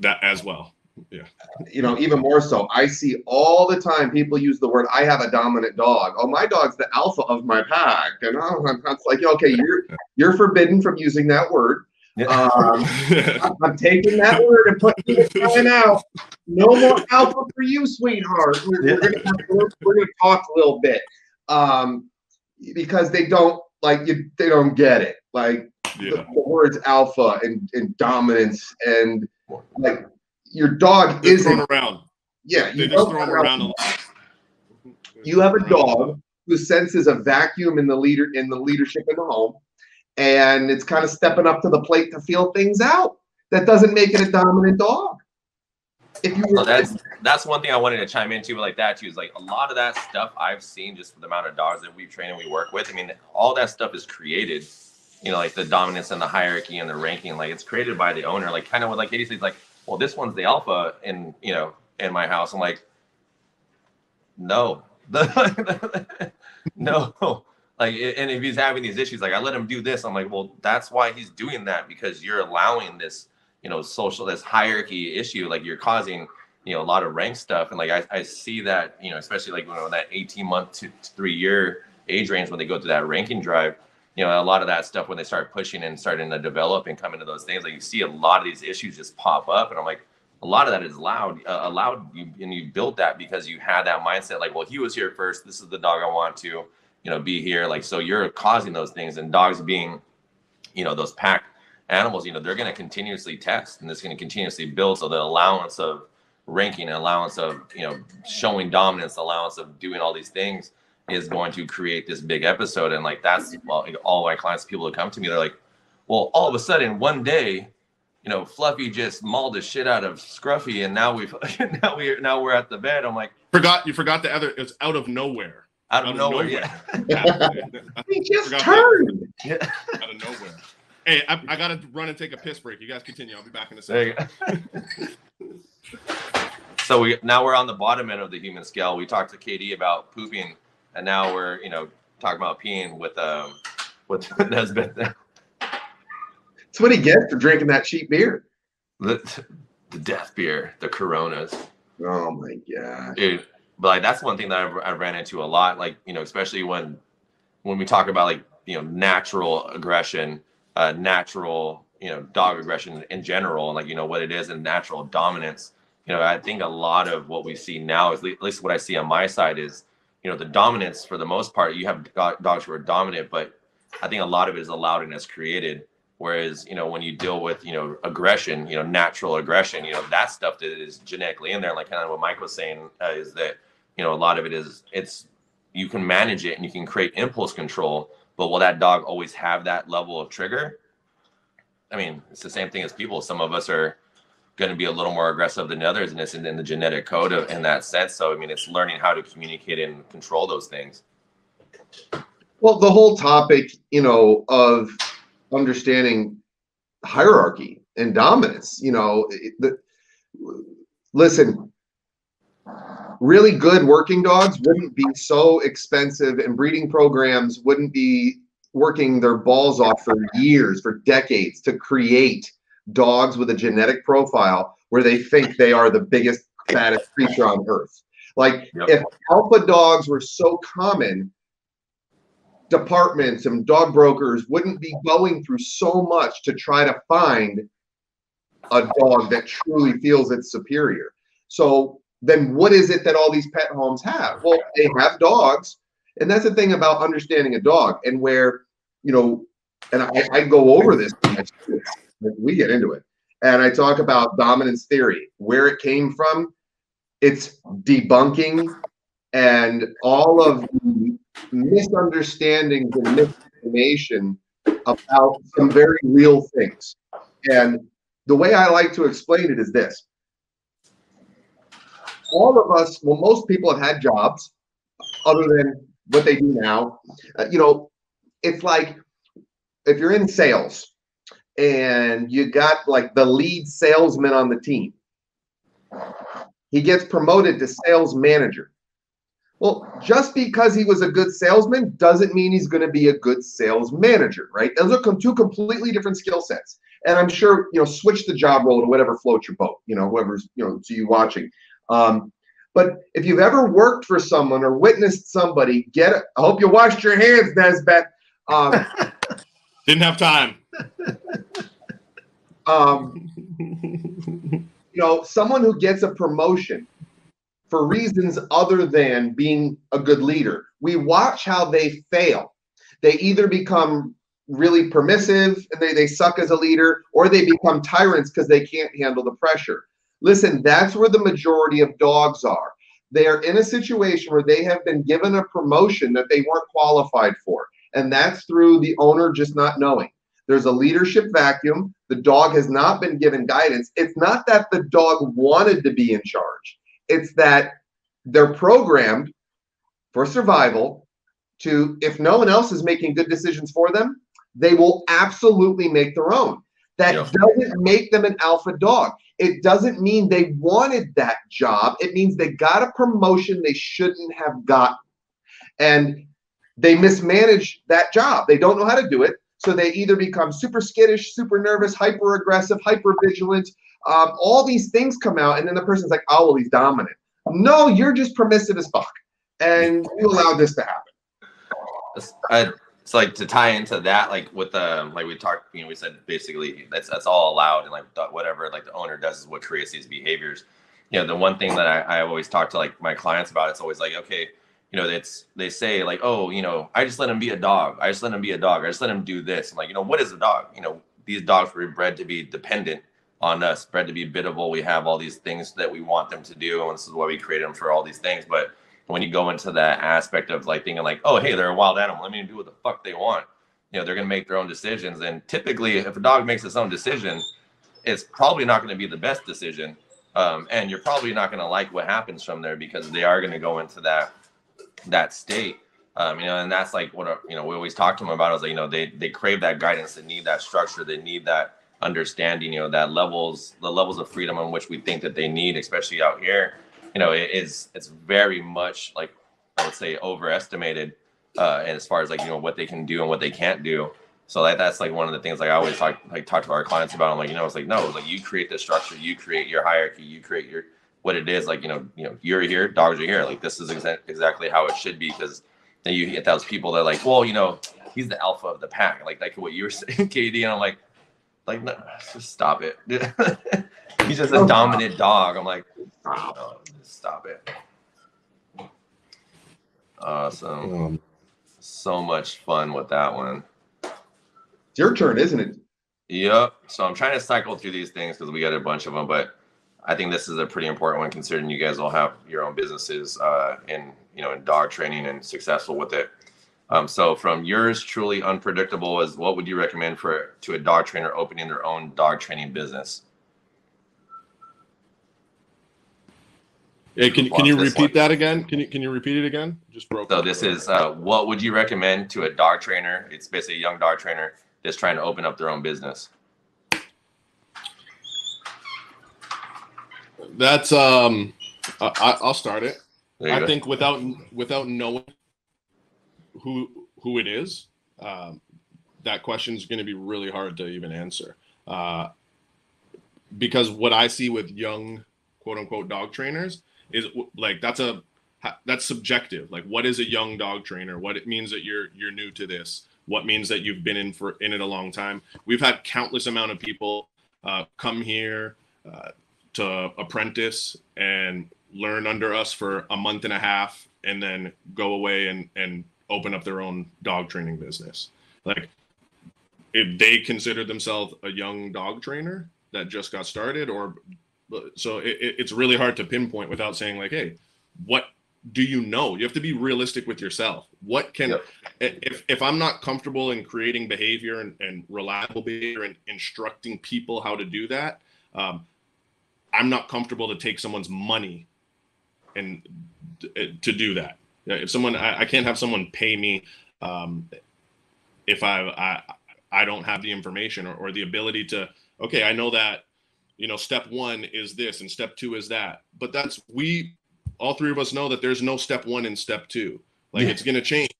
That as well yeah you know even more so i see all the time people use the word i have a dominant dog oh my dog's the alpha of my pack and oh, it's like okay you're you're forbidden from using that word um, I'm taking that word and putting it out. No more alpha for you, sweetheart. We're, we're, gonna, we're, we're, gonna, talk a little bit um, because they don't like you. They don't get it. Like yeah. the, the, words alpha and, and dominance and like your dog They're isn't around. Yeah, you just throw them around. around you have a dog who senses a vacuum in the leader in the leadership in the home, and it's kind of stepping up to the plate to feel things out. That doesn't make it a dominant dog. If you well, that's that's one thing I wanted to chime into like that too is like a lot of that stuff I've seen just for the amount of dogs that we've trained and we work with. I mean, all that stuff is created, you know, like the dominance and the hierarchy and the ranking, like it's created by the owner. Like kind of what like KD says, like well, this one's the alpha in you know in my house. I'm like, no, no. Like, and if he's having these issues, like I let him do this, I'm like, well, that's why he's doing that because you're allowing this, you know, social this hierarchy issue. Like you're causing, you know, a lot of rank stuff, and like I, I see that, you know, especially like you know that 18 month to three year age range when they go through that ranking drive you know, a lot of that stuff when they start pushing and starting to develop and come into those things, like you see a lot of these issues just pop up, and I'm like, a lot of that is loud, uh, allowed, you, and you built that because you had that mindset, like, well, he was here first. This is the dog I want to, you know, be here. Like, so you're causing those things, and dogs being, you know, those pack animals, you know, they're going to continuously test, and it's going to continuously build. So the allowance of ranking, allowance of you know showing dominance, allowance of doing all these things is going to create this big episode. And like that's well, all my clients, people who come to me, they're like, well, all of a sudden one day you know, Fluffy just mauled the shit out of Scruffy, and now we've now we now we're at the bed. I'm like, forgot you forgot the other. It's out of nowhere. Out of, out of nowhere, nowhere, yeah. he just turned. Yeah. Out of nowhere. Hey, I, I, gotta run and take a piss break. You guys continue. I'll be back in a second. so we now we're on the bottom end of the human scale. We talked to KD about pooping, and now we're you know talking about peeing with um with Nesbitt. That's what he gets for drinking that cheap beer. The, the death beer, the Coronas. Oh my god, dude! But like that's one thing that I've, I ran into a lot. Like you know, especially when when we talk about like you know natural aggression, uh, natural you know dog aggression in general, and like you know what it is and natural dominance. You know, I think a lot of what we see now is at least what I see on my side is you know the dominance for the most part. You have dogs who are dominant, but I think a lot of it is allowed and is created Whereas, you know, when you deal with, you know, aggression, you know, natural aggression, you know, that stuff that is genetically in there, like kind of what Mike was saying, uh, is that, you know, a lot of it is it's you can manage it and you can create impulse control, but will that dog always have that level of trigger? I mean, it's the same thing as people. Some of us are going to be a little more aggressive than others, and it's in, in the genetic code of, in that sense. So, I mean, it's learning how to communicate and control those things. Well, the whole topic, you know, of understanding hierarchy and dominance. You know, the, listen, really good working dogs wouldn't be so expensive, and breeding programs wouldn't be working their balls off for years, for decades to create dogs with a genetic profile where they think they are the biggest, fattest creature on earth. Like yep. if alpha dogs were so common, departments and dog brokers wouldn't be going through so much to try to find a dog that truly feels it's superior. So then what is it that all these pet homes have? Well, they have dogs. And that's the thing about understanding a dog and where, you know, and I, I go over this, we get into it. And I talk about dominance theory, where it came from. It's debunking and all of the misunderstandings and misinformation about some very real things. And the way I like to explain it is this. All of us, well, most people have had jobs other than what they do now. Uh, you know, it's like if you're in sales and you got like the lead salesman on the team, he gets promoted to sales manager. Well, just because he was a good salesman doesn't mean he's going to be a good sales manager, right? Those are two completely different skill sets. And I'm sure, you know, switch the job role to whatever floats your boat, you know, whoever's, you know, to you watching. Um, but if you've ever worked for someone or witnessed somebody get I hope you washed your hands, Nesbeth. Um, Didn't have time. Um, you know, someone who gets a promotion for reasons other than being a good leader. We watch how they fail. They either become really permissive and they, they suck as a leader, or they become tyrants because they can't handle the pressure. Listen, that's where the majority of dogs are. They are in a situation where they have been given a promotion that they weren't qualified for. And that's through the owner just not knowing. There's a leadership vacuum. The dog has not been given guidance. It's not that the dog wanted to be in charge. It's that they're programmed for survival to, if no one else is making good decisions for them, they will absolutely make their own. That yeah. doesn't make them an alpha dog. It doesn't mean they wanted that job. It means they got a promotion they shouldn't have gotten. And they mismanage that job. They don't know how to do it. So they either become super skittish, super nervous, hyper aggressive, hyper vigilant, um, all these things come out, and then the person's like, "Oh, well, he's dominant." No, you're just permissive as fuck, and you allowed this to happen. It's, like to tie into that, like with the um, like we talked, you know, we said basically that's that's all allowed, and like whatever like the owner does is what creates these behaviors. You know, the one thing that I, I always talk to like my clients about, it's always like, okay, you know, it's they say like, oh, you know, I just let him be a dog. I just let him be a dog. I just let him do this. I'm like, you know, what is a dog? You know, these dogs were bred to be dependent on us, bred to be biddable. We have all these things that we want them to do, and this is why we created them for all these things. But when you go into that aspect of like thinking like, oh, hey, they're a wild animal. Let me do what the fuck they want. You know, they're gonna make their own decisions. And typically, if a dog makes its own decision, it's probably not to be the best decision. Um, and you're probably not going to like what happens from there because they are going to go into that that state. Um, you know, and that's like what uh, you know we always talk to them about is like you know they they crave that guidance, they need that structure, they need that understanding. You know, that levels the levels of freedom on which we think that they need, especially out here. You know, it is it's very much like I would say overestimated uh, and as far as like you know what they can do and what they can't do. So like that's like one of the things like I always talk like talk to our clients about. I'm like, you know, it's like no, like you create the structure, you create your hierarchy, you create your what it is. Like you know, you know, you're here, dogs are here. Like this is exa- exactly how it should be because then you get those people that are like, well, you know, he's the alpha of the pack, like like what you were saying, KD, and I'm like, like no, just stop it. he's just a dominant dog. I'm like, oh, just stop it. Awesome. Um, So much fun with that one. It's your turn, isn't it? Yep. So I'm trying to cycle through these things because we got a bunch of them, but I think this is a pretty important one considering you guys all have your own businesses uh, in you know in dog training and successful with it. Um, so from yours truly unpredictable is what would you recommend for to a dog trainer opening their own dog training business? Hey, can, can you repeat one. that again? Can you can you repeat it again? Just broke. So this is uh, what would you recommend to a dog trainer? It's basically a young dog trainer that's trying to open up their own business. That's um, I, I- I'll start it. I go. think without without knowing who who it is, um, that question is going to be really hard to even answer. Uh, because what I see with young quote unquote dog trainers is like that's a that's subjective. Like what is a young dog trainer? What it means that you're you're new to this. What means that you've been in for in it a long time. We've had countless amount of people uh, come here uh, to apprentice and learn under us for a month and a half and then go away and, and open up their own dog training business. Like if they consider themselves a young dog trainer that just got started or so it, it- it's really hard to pinpoint without saying like, Hey, what do you know? You have to be realistic with yourself. What can, Yep. if, if I'm not comfortable in creating behavior and, and reliable behavior and instructing people how to do that, um, I'm not comfortable to take someone's money and d- to do that. If someone, I, I can't have someone pay me um, if I, I I don't have the information or, or the ability to. Okay, I know that you know step one is this and step two is that, but that's we all three of us know that there's no step one and step two. Like Yeah. it's gonna change.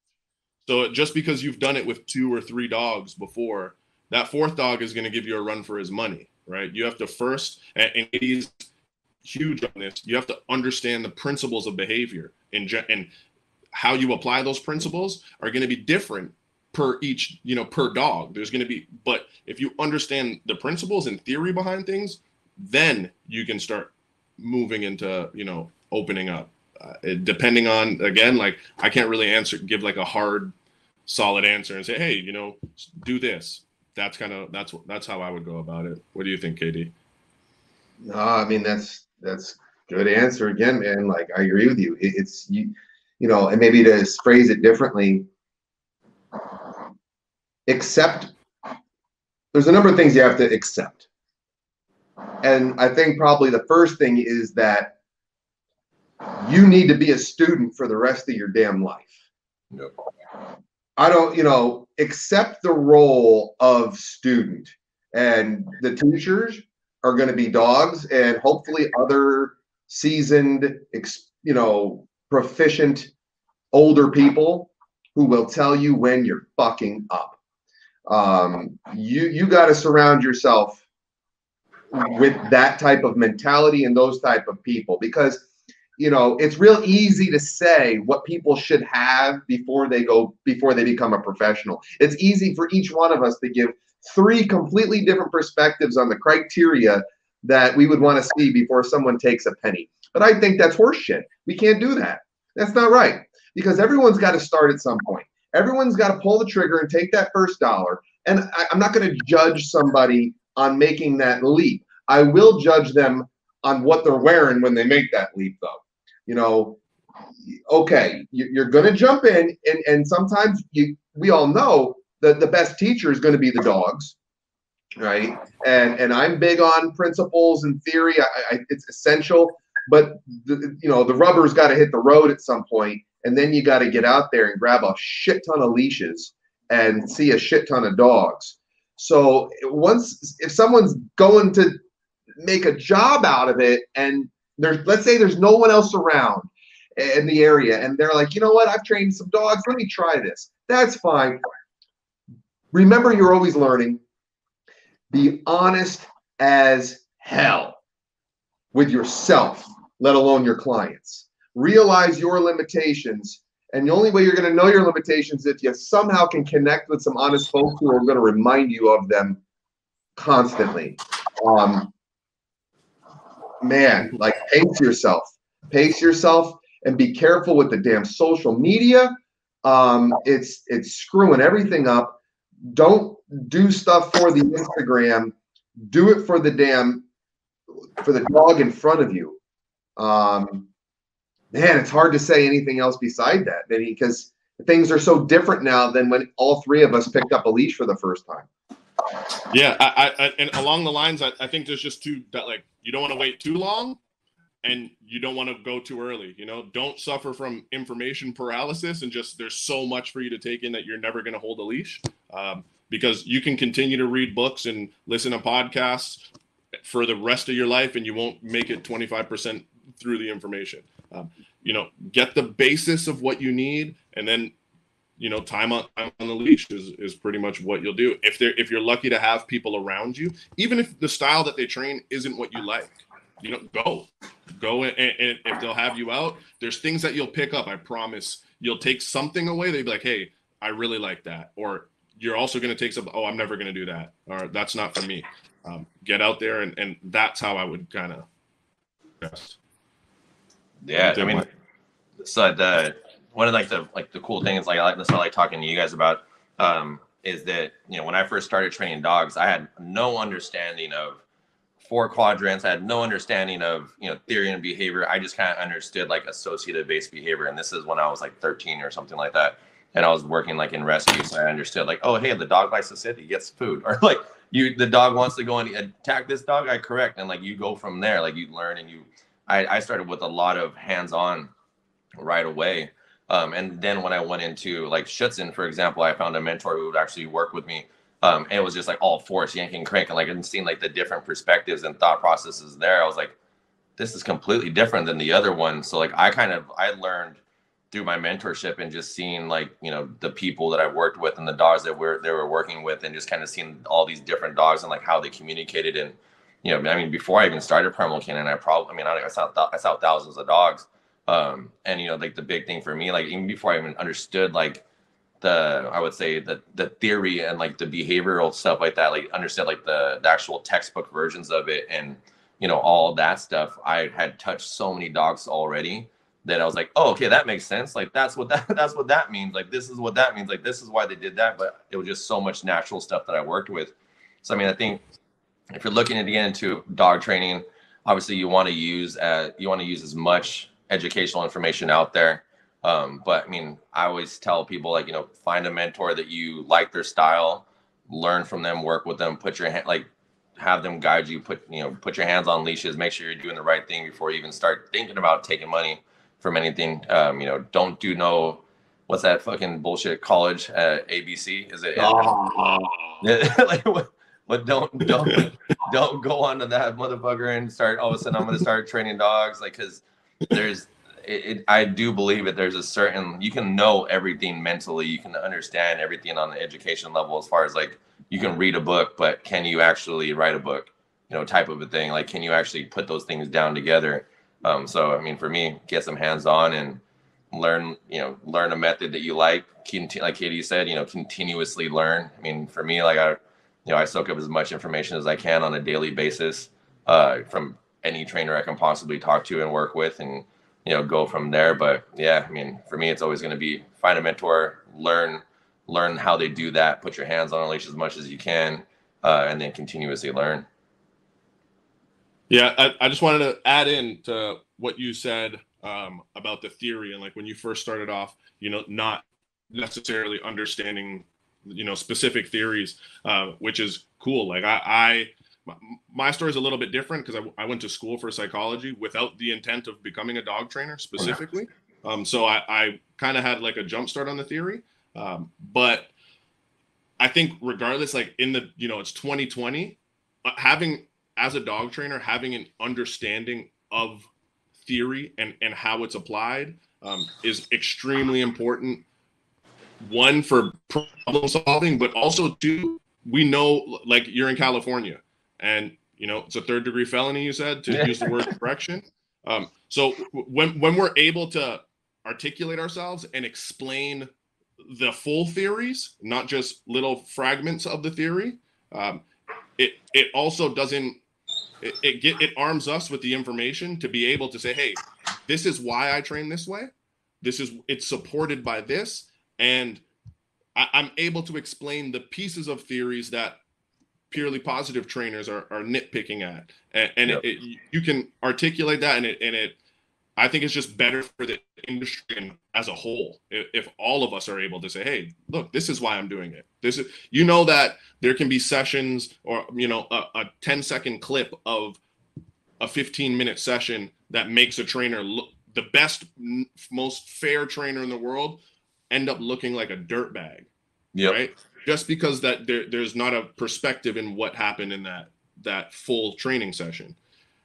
So just because you've done it with two or three dogs before, that fourth dog is gonna give you a run for his money, right? You have to first, and, it is huge on this. You have to understand the principles of behavior and and how you apply those principles are going to be different per each, you know, per dog. There's going to be, but if you understand the principles and theory behind things, then you can start moving into, you know, opening up. Uh, depending on again, like I can't really answer, give like a hard, solid answer and say, hey, you know, do this. That's kind of that's that's how I would go about it. What do you think, KD? No, I mean that's that's good answer again, man. Like I agree with you. It, it's you, you know, and maybe to phrase it differently, accept. There's a number of things you have to accept, and I think probably the first thing is that you need to be a student for the rest of your damn life. Yep. I don't, you know, accept the role of student, and the teachers are going to be dogs and hopefully other seasoned you know proficient older people who will tell you when you're fucking up. Um, you you got to surround yourself with that type of mentality and those type of people because you know it's real easy to say what people should have before they go before they become a professional it's easy for each one of us to give three completely different perspectives on the criteria that we would want to see before someone takes a penny. But I think that's horseshit. We can't do that. That's not right. because everyone's got to start at some point. Everyone's got to pull the trigger and take that first dollar. And I, I'm not going to judge somebody on making that leap. I will judge them on what they're wearing when they make that leap, though. You know, okay, you- you're going to jump in, and, and sometimes you, we all know that the best teacher is going to be the dogs, right? And and I'm big on principles and theory. I, I, it's essential, but the, you know the rubber's got to hit the road at some point, and then you got to get out there and grab a shit ton of leashes and see a shit ton of dogs. So once if someone's going to make a job out of it, and there's let's say there's no one else around in the area, and they're like, you know what, I've trained some dogs. Let me try this. That's fine. Remember, you're always learning. Be honest as hell with yourself, let alone your clients. Realize your limitations. And the only way you're going to know your limitations is if you somehow can connect with some honest folks who are going to remind you of them constantly. Um, man, like pace yourself, pace yourself, and be careful with the damn social media. Um, it's it's screwing everything up. Don't do stuff for the Instagram. Do it for the damn for the dog in front of you. Um, man, it's hard to say anything else beside that, because things are so different now than when all three of us picked up a leash for the first time. Yeah, I, I, and along the lines, I, I think there's just two that like you don't want to wait too long, and you don't want to go too early. You know, don't suffer from information paralysis and just there's so much for you to take in that you're never going to hold a leash. Um, because you can continue to read books and listen to podcasts for the rest of your life, and you won't make it 25% through the information. Um, you know, get the basis of what you need, and then you know time on time on the leash is, is pretty much what you'll do. If they're if you're lucky to have people around you even if the style that they train isn't what you like you know go go and, and if they'll have you out there's things that you'll pick up i promise. You'll take something away They'd be like hey i really like that. Or you're also going to take some oh i'm never going to do that or that's not for me. Um, get out there and, and that's how i would kind of Yeah, I mean, so the one of like the like the cool things like I like what I like talking to you guys about um, is that you know when I first started training dogs, I had no understanding of four quadrants. I had no understanding of you know theory and behavior. I just kind of understood like associative based behavior, and this is when I was like 13 or something like that, and I was working like in rescue, so I understood like oh hey the dog likes to sit, he gets food, or like you the dog wants to go and attack this dog, I correct, and like you go from there, like you learn and you. I, I started with a lot of hands on right away. Um, and then when I went into like Schutzhund, for example, I found a mentor who would actually work with me. Um, and it was just like all force yanking crank and like and seeing like the different perspectives and thought processes there. I was like, this is completely different than the other one. So like I kind of I learned through my mentorship and just seeing like you know the people that I worked with and the dogs that we're they were working with and just kind of seeing all these different dogs and like how they communicated and you know I mean before I even started Primal Canine I probably I mean I, I saw I saw thousands of dogs um and you know like the big thing for me like even before i even understood like the i would say the the theory and like the behavioral stuff like that like understood like the, the actual textbook versions of it and you know all that stuff i had touched so many dogs already that i was like oh okay that makes sense. Like that's what that that's what that means. Like this is what that means. Like this is why they did that but it was just so much natural stuff that i worked with. So i mean i think if you're looking to get into dog training obviously you want to use uh, you want to use as much educational information out there. Um, but I mean, I always tell people like, you know, find a mentor that you like their style, learn from them, work with them, put your hand like have them guide you, put you know, put your hands on leashes, make sure you're doing the right thing before you even start thinking about taking money from anything. Um, you know, don't do no what's that fucking bullshit college uh, ABC? Is it Oh. like what, what don't don't don't go onto that motherfucker and start all of a sudden I'm gonna start training dogs like because there's it, it, I do believe that there's a certain you can know everything mentally, you can understand everything on the education level as far as like you can read a book, but can you actually write a book? You know, type of a thing. Like, can you actually put those things down together? Um, so, I mean, for me, get some hands on and learn. You know, learn a method that you like. Conti- like KD said, you know, continuously learn. I mean, for me, like I, you know, I soak up as much information as I can on a daily basis uh, from any trainer I can possibly talk to and work with, and you know go from there. But yeah, I mean, for me, it's always going to be find a mentor, learn learn how they do that, put your hands on a leash as much as you can, uh, and then continuously learn. Yeah, I, I just wanted to add in to what you said um, about the theory and like when you first started off, you know, not necessarily understanding, you know, specific theories, uh, which is cool. Like I, I my, my story is a little bit different because I, I went to school for psychology without the intent of becoming a dog trainer specifically. Um, so I, I kind of had like a jump start on the theory, um, but I think regardless, like in the you know it's 2020, uh, having as a dog trainer having an understanding of theory and and how it's applied um, is extremely important. One for problem solving, but also two, we know like you're in California, and you know it's a third degree felony. You said to use the word correction. Um, so when when we're able to articulate ourselves and explain the full theories, not just little fragments of the theory, um, it it also doesn't it, it get it arms us with the information to be able to say, hey, this is why I train this way. This is it's supported by this, and I, am able to explain the pieces of theories that purely positive trainers are, are nitpicking at, and, and yep. it, it, you can articulate that, and it and it I think it's just better for the industry as a whole if, if, all of us are able to say, "Hey, look, this is why I'm doing it." This is you know that there can be sessions or you know a, a 10 second clip of a 15 minute session that makes a trainer look the best, most fair trainer in the world end up looking like a dirt bag. Yeah. Right. Just because that there, there's not a perspective in what happened in that that full training session.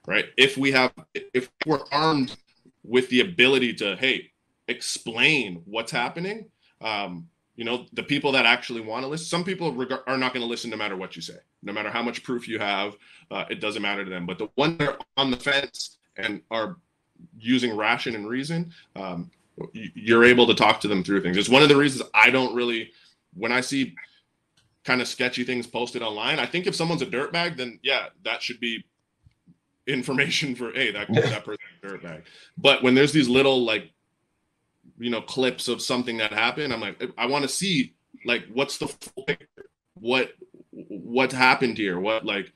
Right. If we have if we're armed with the ability to hey explain what's happening um, you know the people that actually want to listen some people reg- are not going to listen no matter what you say no matter how much proof you have uh, it doesn't matter to them but the ones that are on the fence and are using ration and reason um, you're able to talk to them through things it's one of the reasons i don't really when i see kind of sketchy things posted online i think if someone's a dirtbag then yeah that should be information for hey that that person dirtbag. But when there's these little like you know clips of something that happened, I'm like I want to see like what's the full picture, what what happened here, what like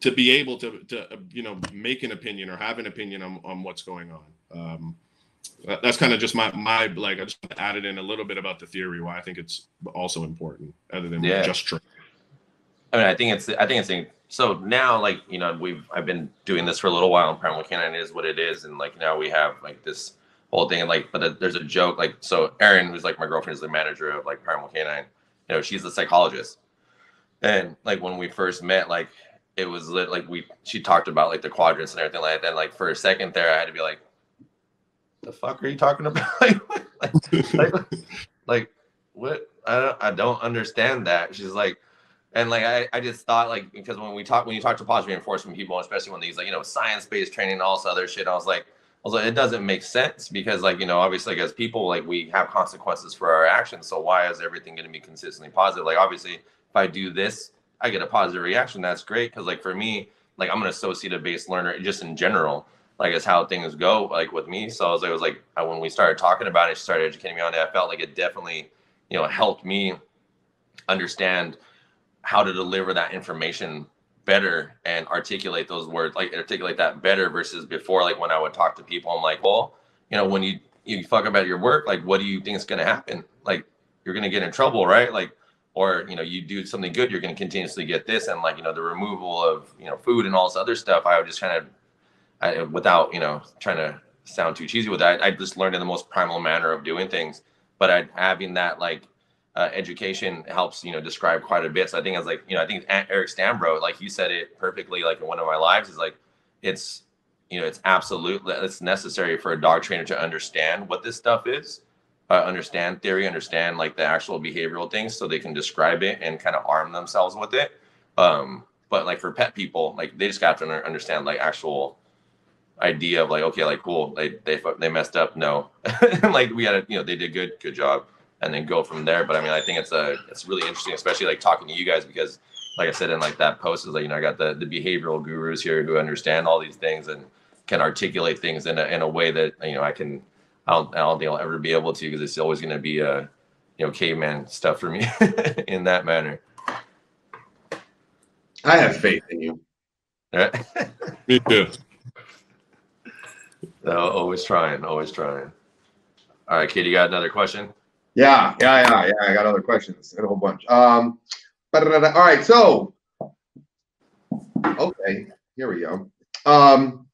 to be able to to you know make an opinion or have an opinion on, on what's going on. Um, that's kind of just my my like I just added in a little bit about the theory why I think it's also important other than yeah. just training. I mean, I think it's I think it's so now like you know we've I've been doing this for a little while and Primal Canine is what it is and like now we have like this whole thing and like but there's a joke like so Erin who's like my girlfriend is the manager of like Primal Canine you know she's a psychologist and like when we first met like it was lit like we she talked about like the quadrants and everything like that and like for a second there I had to be like the fuck are you talking about like, like, like, like what I don't I don't understand that she's like and like I, I just thought like because when we talk when you talk to positive reinforcement people, especially when these like you know science based training and all this other shit, I was like, I was like, it doesn't make sense because like you know obviously like, as people like we have consequences for our actions. So why is everything going to be consistently positive? Like obviously if I do this, I get a positive reaction. That's great because like for me, like I'm an associative based learner just in general. Like it's how things go like with me. So I was, it was like uh, when we started talking about it, she started educating me on it. I felt like it definitely you know helped me understand how to deliver that information better and articulate those words like articulate that better versus before like when i would talk to people i'm like well you know when you you fuck about your work like what do you think is going to happen like you're going to get in trouble right like or you know you do something good you're going to continuously get this and like you know the removal of you know food and all this other stuff i would just kind of I, without you know trying to sound too cheesy with that i just learned in the most primal manner of doing things but I, having that like uh, education helps you know describe quite a bit. So I think it's like you know I think Eric Stambro like he said it perfectly like in one of my lives is like it's you know it's absolutely it's necessary for a dog trainer to understand what this stuff is, uh, understand theory, understand like the actual behavioral things so they can describe it and kind of arm themselves with it. Um, but like for pet people, like they just got to understand like actual idea of like okay like cool they they they messed up no like we had a you know they did good good job and then go from there. But I mean, I think it's a it's really interesting, especially like talking to you guys because, like I said in like that post, is like you know I got the the behavioral gurus here who understand all these things, and can articulate things in a in a way that you know I can. I don't, I don't think I'll ever be able to because it's always going to be a you know caveman stuff for me in that manner. I have faith in you. Right? Me too. No, always trying, always trying. All right, kid, you got another question? Yeah, yeah, yeah, yeah. I got other questions. I got a whole bunch. Um, all right, so okay, here we go. Um,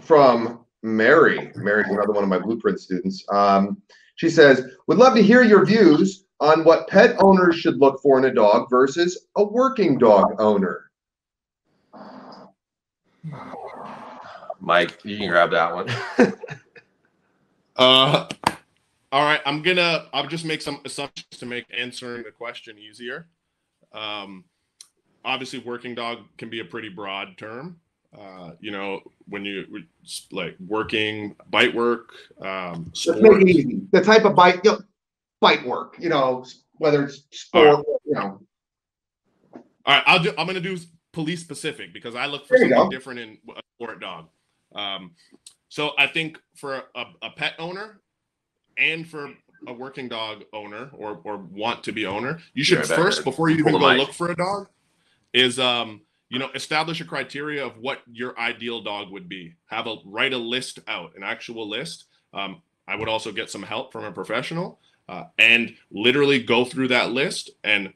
from Mary. Mary's another one of my blueprint students. Um, she says, would love to hear your views on what pet owners should look for in a dog versus a working dog owner. Mike, you can grab that one. Uh, all right, I'm gonna. I'll just make some assumptions to make answering the question easier. Um, obviously, working dog can be a pretty broad term. Uh, you know, when you like working bite work, um, Let's make it easy. The type of bite, you know, bite work, you know, whether it's sport, you know. All right, I'll do, I'm going to do police specific because I look for something go. different in a sport dog. Um, so I think for a, a pet owner and for a working dog owner or or want to be owner, you should back first before you even go mic. look for a dog, is um you know establish a criteria of what your ideal dog would be. Have a write a list out, an actual list. Um, I would also get some help from a professional uh, and literally go through that list and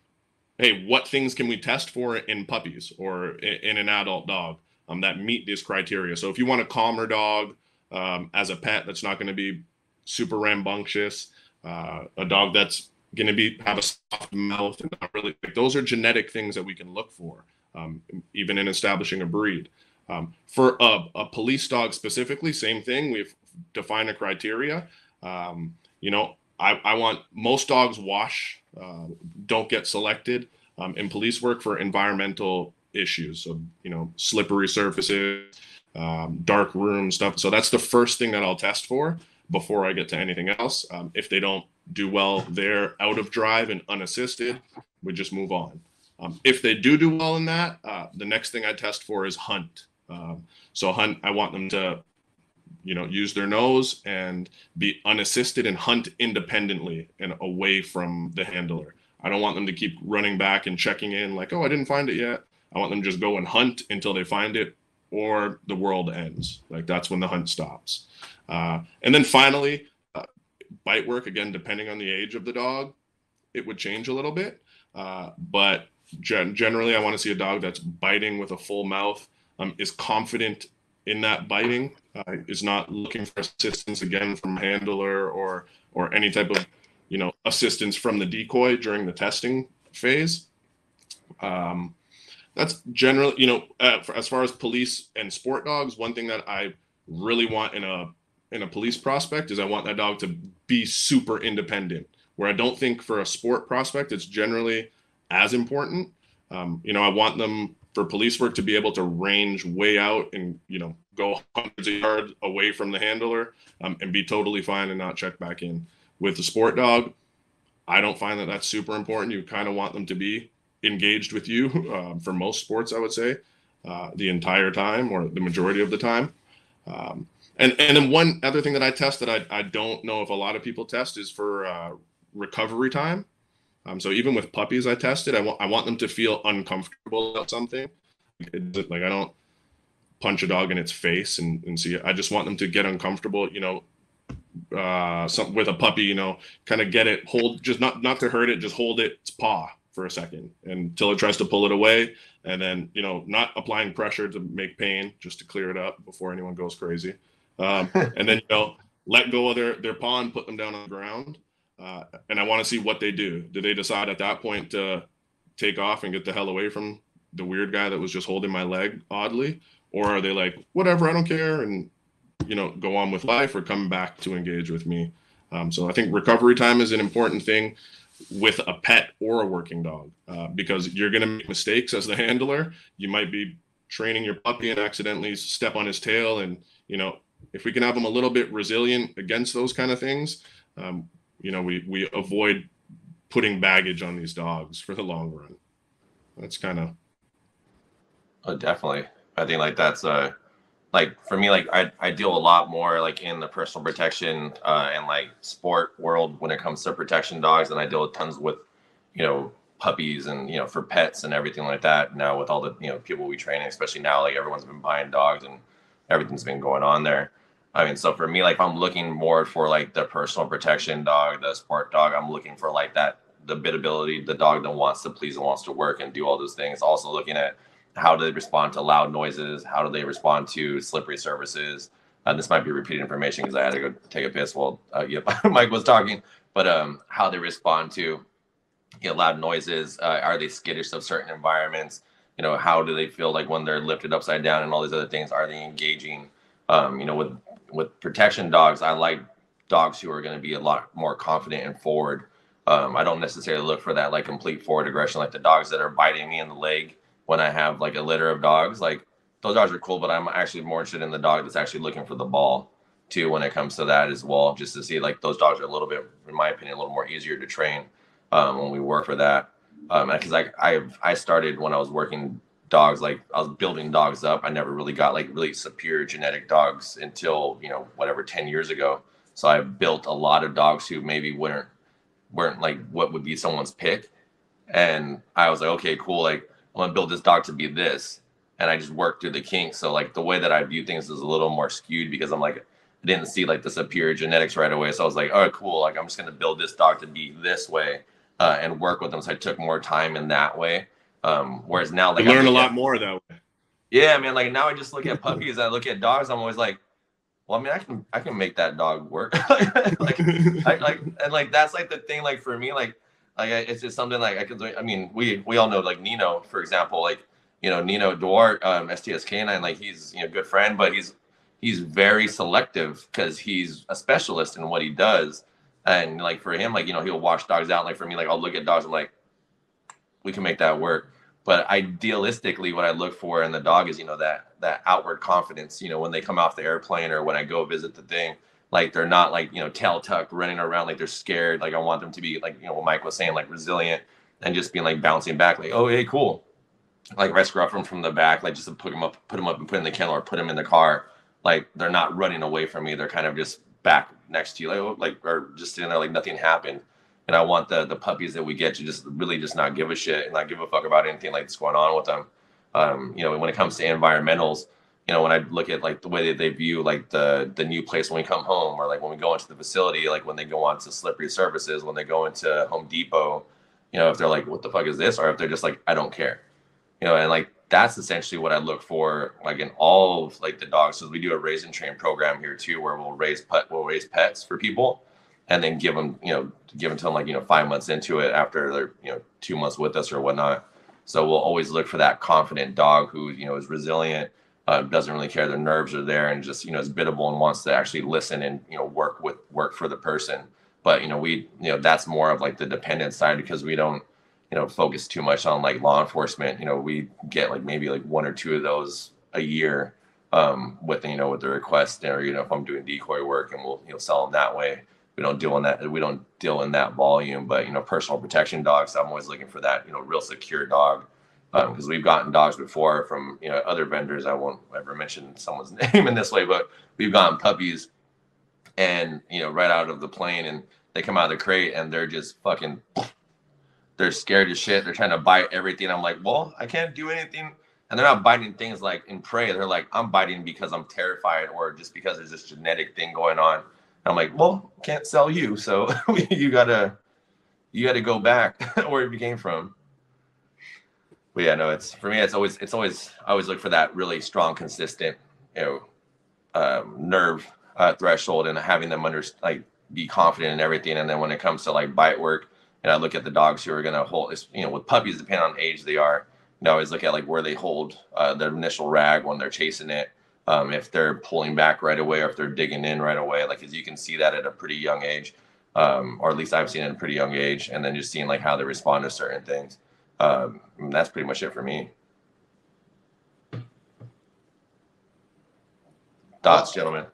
hey, what things can we test for in puppies or in, in an adult dog um, that meet this criteria? So if you want a calmer dog um, as a pet that's not going to be super rambunctious, uh, a dog that's going to be have a soft mouth and not really like, those are genetic things that we can look for, um, even in establishing a breed. Um, for a, a police dog specifically, same thing. We've defined a criteria. Um, you know, I, I want most dogs wash, uh, don't get selected um, in police work for environmental issues. of you know, slippery surfaces, um, dark room stuff. So that's the first thing that I'll test for before I get to anything else. Um, if they don't do well there out of drive and unassisted, we just move on. Um, if they do do well in that, uh, the next thing I test for is hunt. Um, so hunt, I want them to, you know, use their nose and be unassisted and hunt independently and away from the handler. I don't want them to keep running back and checking in like, oh, I didn't find it yet. I want them to just go and hunt until they find it or the world ends. Like that's when the hunt stops. Uh, and then finally, uh, bite work again, depending on the age of the dog, it would change a little bit. Uh, but gen- generally, I want to see a dog that's biting with a full mouth, um, is confident in that biting, uh, is not looking for assistance again from handler or or any type of you know assistance from the decoy during the testing phase. Um, that's generally you know uh, for, as far as police and sport dogs, one thing that I really want in a in a police prospect is I want that dog to be super independent. Where I don't think for a sport prospect it's generally as important. Um, you know, I want them for police work to be able to range way out and you know go hundreds of yards away from the handler um, and be totally fine and not check back in. With the sport dog, I don't find that that's super important. You kind of want them to be engaged with you um, for most sports, I would say, uh, the entire time or the majority of the time. Um, and and then one other thing that I test that I, I don't know if a lot of people test is for uh, recovery time. Um, so even with puppies, I tested. I want I want them to feel uncomfortable about something. It, like I don't punch a dog in its face and, and see. I just want them to get uncomfortable. You know, uh, some with a puppy. You know, kind of get it, hold, just not not to hurt it, just hold it, its paw for a second until it tries to pull it away, and then you know, not applying pressure to make pain, just to clear it up before anyone goes crazy. Um, and then you know, let go of their their paw and put them down on the ground. Uh, and I want to see what they do. Do they decide at that point to take off and get the hell away from the weird guy that was just holding my leg oddly, or are they like, whatever, I don't care, and you know, go on with life or come back to engage with me? Um, so I think recovery time is an important thing with a pet or a working dog uh, because you're going to make mistakes as the handler. You might be training your puppy and accidentally step on his tail, and you know, if we can have them a little bit resilient against those kind of things, um, you know, we we avoid putting baggage on these dogs for the long run. That's kind of Oh, definitely. I think like that's uh like for me, like I, I deal a lot more like in the personal protection uh, and like sport world when it comes to protection dogs, and I deal with tons with, you know, puppies and you know for pets and everything like that. Now with all the you know people we train, especially now, like everyone's been buying dogs and everything's been going on there. I mean, so for me, like I'm looking more for like the personal protection dog, the sport dog. I'm looking for like that the bitability, the dog that wants to please and wants to work and do all those things. Also looking at how do they respond to loud noises? How do they respond to slippery surfaces? And this might be repeated information because I had to go take a piss while uh, Mike was talking. But um, how they respond to you know, loud noises? Uh, are they skittish of certain environments? You know, how do they feel like when they're lifted upside down and all these other things? Are they engaging? Um, you know, with with protection dogs, I like dogs who are going to be a lot more confident and forward. Um, I don't necessarily look for that like complete forward aggression, like the dogs that are biting me in the leg when I have like a litter of dogs. Like those dogs are cool, but I'm actually more interested in the dog that's actually looking for the ball too when it comes to that as well. Just to see like those dogs are a little bit, in my opinion, a little more easier to train um, when we work for that. Um, because like I I started when I was working dogs, like I was building dogs up. I never really got like really superior genetic dogs until you know whatever ten years ago. So I built a lot of dogs who maybe weren't weren't like what would be someone's pick, and I was like, okay, cool, like I'm gonna build this dog to be this, and I just worked through the kinks. So like the way that I view things is a little more skewed because I'm like I didn't see like the superior genetics right away. So I was like, oh, cool, like I'm just gonna build this dog to be this way uh, and work with them. So I took more time in that way. Um, whereas now, like, you learn a lot at, more that way. Yeah, man. Like now, I just look at puppies. I look at dogs. I'm always like, well, I mean, I can, I can make that dog work. like, I, like, and like that's like the thing. Like for me, like, like it's just something like I can. I mean, we we all know like Nino, for example, like you know Nino Duarte, um, STS Canine, like he's you know good friend, but he's he's very selective because he's a specialist in what he does. And like for him, like you know, he'll wash dogs out. Like for me, like I'll look at dogs. I'm like, we can make that work. But idealistically, what I look for in the dog is you know that that outward confidence. You know, when they come off the airplane or when I go visit the thing, like they're not like you know tail tucked running around like they're scared. Like I want them to be like you know what Mike was saying, like resilient and just being like bouncing back. Like oh hey cool. Like if I scruff them from the back, like just to put them up, put them up and put in the kennel or put them in the car. Like they're not running away from me. They're kind of just back next to you, like oh, like or just sitting there like nothing happened. And I want the the puppies that we get to just really just not give a shit and not give a fuck about anything like that's going on with them. Um, you know, when it comes to environmentals, you know, when I look at like the way that they view like the the new place when we come home, or like when we go into the facility, like when they go onto slippery surfaces, when they go into Home Depot, you know, if they're like, "What the fuck is this?" or if they're just like, "I don't care," you know, and like that's essentially what I look for, like in all of like the dogs. So we do a raise and train program here too, where we'll raise pet, we'll raise pets for people, and then give them, you know, give them to them like you know five months into it after they're you know two months with us or whatnot. So we'll always look for that confident dog who you know is resilient, uh, doesn't really care, their nerves are there, and just you know is biddable and wants to actually listen and you know work with work for the person. But you know we you know that's more of like the dependent side because we don't you know focus too much on like law enforcement you know we get like maybe like one or two of those a year um with you know with the request or you know if i'm doing decoy work and we'll you know sell them that way we don't deal in that we don't deal in that volume but you know personal protection dogs i'm always looking for that you know real secure dog because um, we've gotten dogs before from you know other vendors i won't ever mention someone's name in this way but we've gotten puppies and you know right out of the plane and they come out of the crate and they're just fucking they're scared as shit. They're trying to bite everything. I'm like, well, I can't do anything. And they're not biting things like in prey. They're like, I'm biting because I'm terrified or just because there's this genetic thing going on. And I'm like, well, can't sell you. So you gotta you gotta go back where you came from. But yeah, no, it's for me, it's always it's always I always look for that really strong, consistent, you know, um, nerve uh, threshold and having them under like be confident in everything. And then when it comes to like bite work, and I look at the dogs who are going to hold, you know, with puppies, depending on age they are, you know, I always look at like where they hold uh, their initial rag when they're chasing it. Um, if they're pulling back right away or if they're digging in right away, like, as you can see that at a pretty young age, um, or at least I've seen it at a pretty young age, and then just seeing like how they respond to certain things. Um, that's pretty much it for me. Thoughts, gentlemen?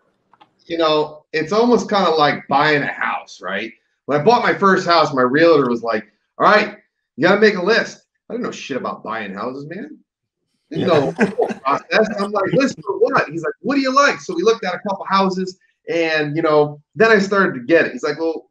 You know, it's almost kind of like buying a house, right? When I bought my first house, my realtor was like, "All right, you got to make a list." I didn't know shit about buying houses, man. You know, process. I'm like, list for what? He's like, what do you like? So we looked at a couple houses, and you know, then I started to get it. He's like, well,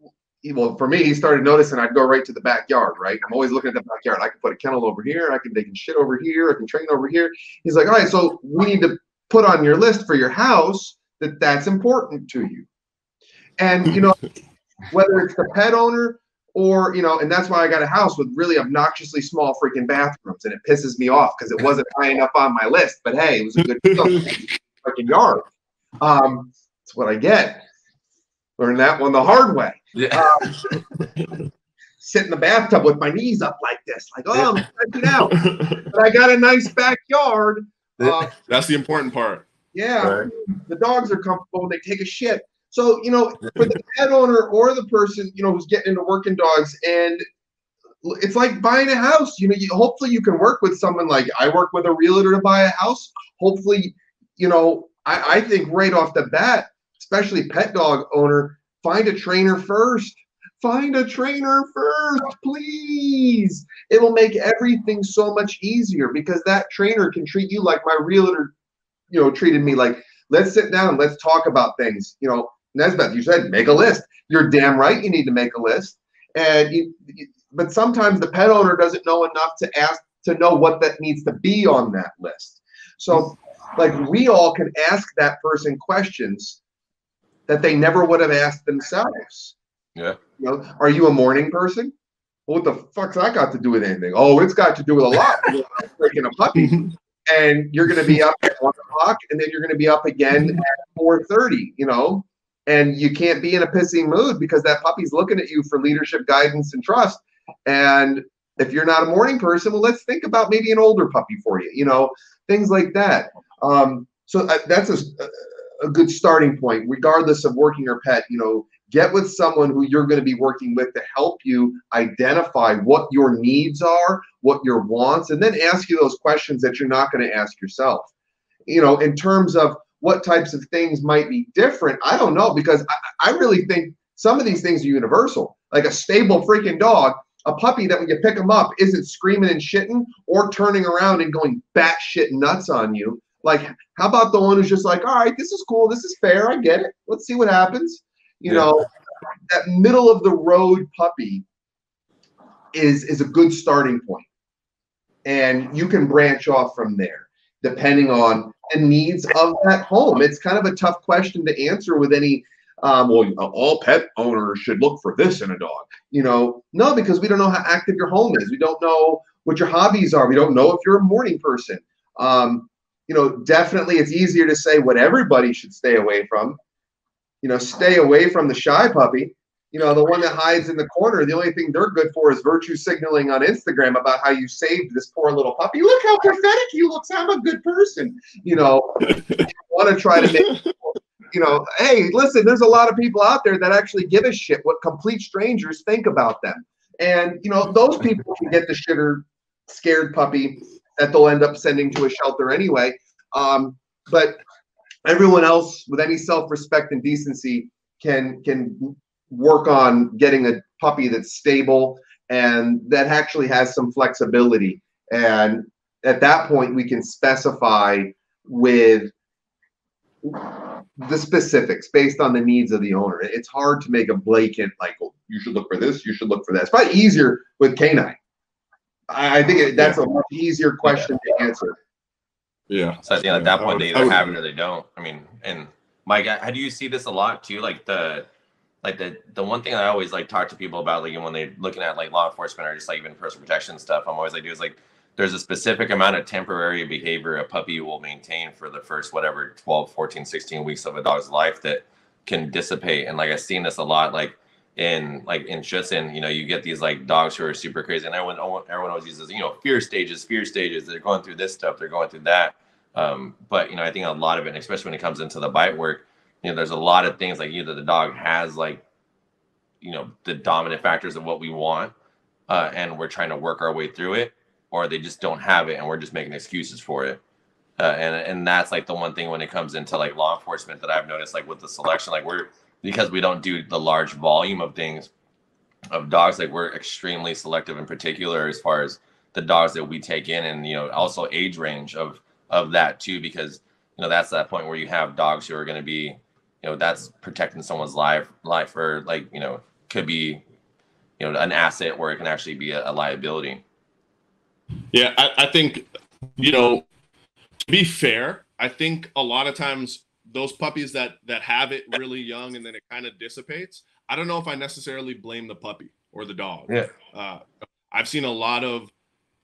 well, for me, he started noticing I'd go right to the backyard, right? I'm always looking at the backyard. I can put a kennel over here. I can they can shit over here. I can train over here. He's like, all right, so we need to put on your list for your house that that's important to you. And you know, whether it's the pet owner or you know, and that's why I got a house with really obnoxiously small freaking bathrooms, and it pisses me off because it wasn't high enough on my list. But hey, it was a good freaking yard. Um, that's what I get. Learned that one the hard way. Yeah. Um, sit in the bathtub with my knees up like this, like oh, I'm stretching out. But I got a nice backyard. Uh, That's the important part. yeah, Right. the dogs are comfortable when they take a shit. So, you know, for the pet owner or the person, you know, who's getting into working dogs, and it's like buying a house. You know, you, hopefully you can work with someone like I work with a realtor to buy a house. Hopefully, you know, I, I think right off the bat, especially pet dog owner, find a trainer first. Find a trainer first, please. It will make everything so much easier because that trainer can treat you like my realtor, you know, treated me like let's sit down, let's talk about things. You know, Nesbeth, you said make a list. You're damn right you need to make a list. And you, you- but sometimes the pet owner doesn't know enough to ask to know what that needs to be on that list. So like we all can ask that person questions that they never would have asked themselves. Yeah. You know, are you a morning person? Well, what the fuck's that got to do with anything? Oh, it's got to do with a lot. You're Freaking a puppy and you're going to be up at one o'clock, and then you're going to be up again at four thirty. You know, and you can't be in a pissy mood because that puppy's looking at you for leadership, guidance, and trust. And if you're not a morning person, well, let's think about maybe an older puppy for you. You know, things like that. Um, so uh, that's a, a good starting point, regardless of working or pet. You know, get with someone who you're going to be working with to help you identify what your needs are, what your wants, and then ask you those questions that you're not going to ask yourself. You know, in terms of what types of things might be different, I don't know because I, I really think some of these things are universal. Like a stable freaking dog, a puppy that when you pick them up isn't screaming and shitting or turning around and going batshit nuts on you. Like, how about the one who's just like, all right, this is cool, this is fair, I get it. Let's see what happens. You Yeah. know, that middle of the road puppy is is a good starting point and you can branch off from there depending on the needs of that home it's kind of a tough question to answer with any um, well all pet owners should look for this in a dog you know no because we don't know how active your home is we don't know what your hobbies are we don't know if you're a morning person um, you know definitely it's easier to say what everybody should stay away from you know stay away from the shy puppy you know, the one that hides in the corner, the only thing they're good for is virtue signaling on Instagram about how you saved this poor little puppy. Look how pathetic he looks. I'm a good person. You know, want to try to make, you know, hey, listen, there's a lot of people out there that actually give a shit what complete strangers think about them. And, you know, those people can get the shitter scared puppy that they'll end up sending to a shelter anyway. Um, but everyone else with any self-respect and decency can can work on getting a puppy that's stable and that actually has some flexibility. And at that point, we can specify with the specifics based on the needs of the owner. It's hard to make a blanket like, oh, you should look for this, you should look for that. It's probably easier with canine. I I think it, that's a much easier question to answer. Yeah. So I think at that point would- they either would have it or they don't. I mean, and Mike, how do you see this a lot too? Like the, like the the one thing I always like talk to people about, like when they're looking at like law enforcement or just like even personal protection stuff, I'm always like, do is like, there's a specific amount of temporary behavior a puppy will maintain for the first whatever 12, 14, 16 weeks of a dog's life that can dissipate. And like I've seen this a lot, like in like in Schutzhund, you know, you get these like dogs who are super crazy, and everyone everyone always uses you know fear stages, fear stages. They're going through this stuff, they're going through that. Um, but you know, I think a lot of it, especially when it comes into the bite work, you know, there's a lot of things like either the dog has like, you know, the dominant factors of what we want, uh, and we're trying to work our way through it, or they just don't have it, and we're just making excuses for it. Uh, and and that's like the one thing when it comes into like law enforcement that I've noticed, like with the selection, like we're because we don't do the large volume of things of dogs, like we're extremely selective in particular as far as the dogs that we take in and you know also age range of of that too because you know that's that point where you have dogs who are going to be you know that's protecting someone's life life or like you know could be you know an asset where it can actually be a, a liability. Yeah I, I think you know to be fair i think a lot of times those puppies that that have it really young and then it kind of dissipates i don't know if i necessarily blame the puppy or the dog yeah uh, i've seen a lot of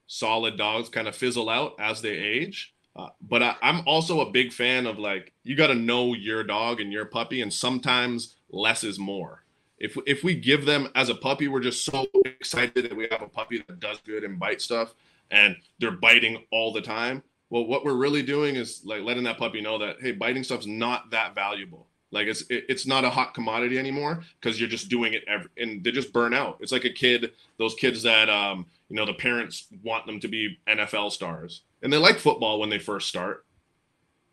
solid dogs kind of fizzle out as they age uh, but I, i'm also a big fan of like you got to know your dog and your puppy and sometimes less is more if if we give them as a puppy, we're just so excited that we have a puppy that does good and bite stuff, and they're biting all the time. Well, what we're really doing is like letting that puppy know that hey, biting stuff's not that valuable. Like it's it, it's not a hot commodity anymore because you're just doing it every, and they just burn out. It's like a kid, those kids that um you know the parents want them to be NFL stars, and they like football when they first start,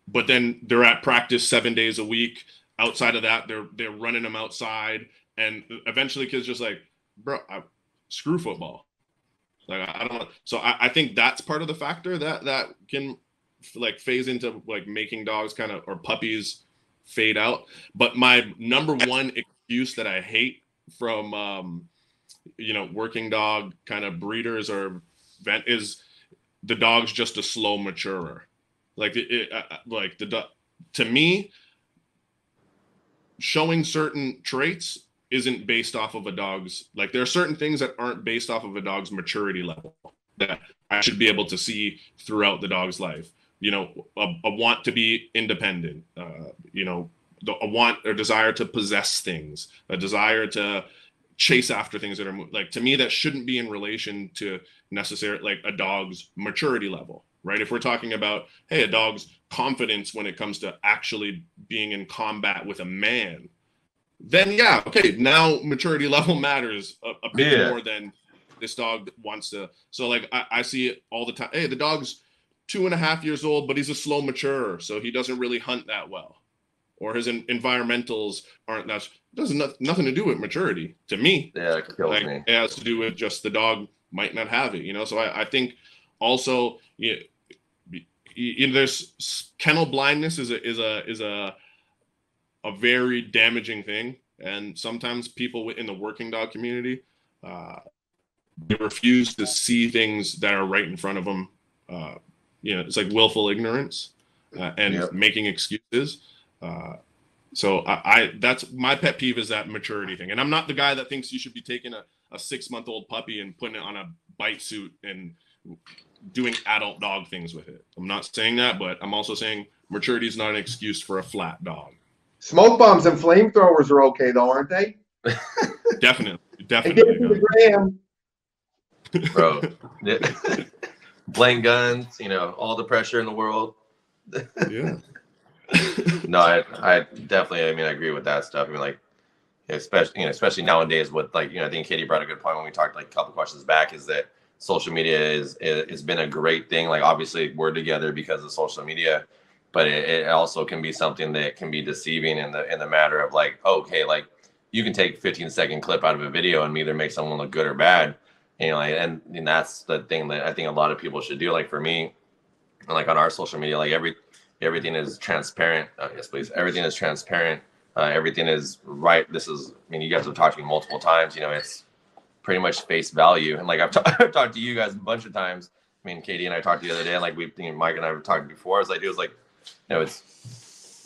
but then they're at practice seven days a week. Outside of that, they're they're running them outside and eventually kids just like bro I, screw football like i, don't know. So I, I, think that's part of the factor that that can like phase into like making dogs kind of or puppies fade out. But my number one excuse that i hate from um you know working dog kind of breeders or vent is the dog's just a slow maturer. Like it, it uh, like the to me showing certain traits isn't based off of a dog's like there are certain things that aren't based off of a dog's maturity level that I should be able to see throughout the dog's life. You know, a, a want to be independent. Uh, you know, a want or desire to possess things, a desire to chase after things that are like to me that shouldn't be in relation to necessary like a dog's maturity level right if we're talking about hey a dog's confidence when it comes to actually being in combat with a man then yeah, okay, now maturity level matters a, a bit yeah. more than this dog wants to. So like I, I see it all the time. Hey, the dog's two and a half years old, but he's a slow maturer, so he doesn't really hunt that well, or his in, environmentals aren't that. Doesn't nothing to do with maturity to me. Yeah, it kills like, me. It has to do with just the dog might not have it, you know. So I, I think also you know, you know, there's kennel blindness is a is a is a a very damaging thing. And sometimes people in the working dog community, uh, they refuse to see things that are right in front of them. Uh, you know, it's like willful ignorance uh, and yep. making excuses. Uh, so I, I, that's my pet peeve is that maturity thing. And I'm not the guy that thinks you should be taking a, a six month old puppy and putting it on a bite suit and doing adult dog things with it. I'm not saying that, but I'm also saying maturity is not an excuse for a flat dog. Smoke bombs and flamethrowers are okay though, aren't they? definitely, definitely. Graham. Bro, playing guns, you know, all the pressure in the world. yeah. no, I, I definitely. I mean, I agree with that stuff. I mean, like, especially, you know, especially nowadays with like, you know, I think KD brought a good point when we talked like a couple questions back. Is that social media is it, has been a great thing. Like, obviously, we're together because of social media but it, it, also can be something that can be deceiving in the in the matter of like okay like you can take 15 second clip out of a video and either make someone look good or bad you know like, and, and that's the thing that i think a lot of people should do. Like for me like on our social media like every everything is transparent uh, yes please everything is transparent uh, everything is right this is i mean you guys have talked to me multiple times you know it's pretty much face value and like i've, t- I've talked to you guys a bunch of times i mean KD and i talked the other day and like we mike and i have talked before as i do is like you know, it's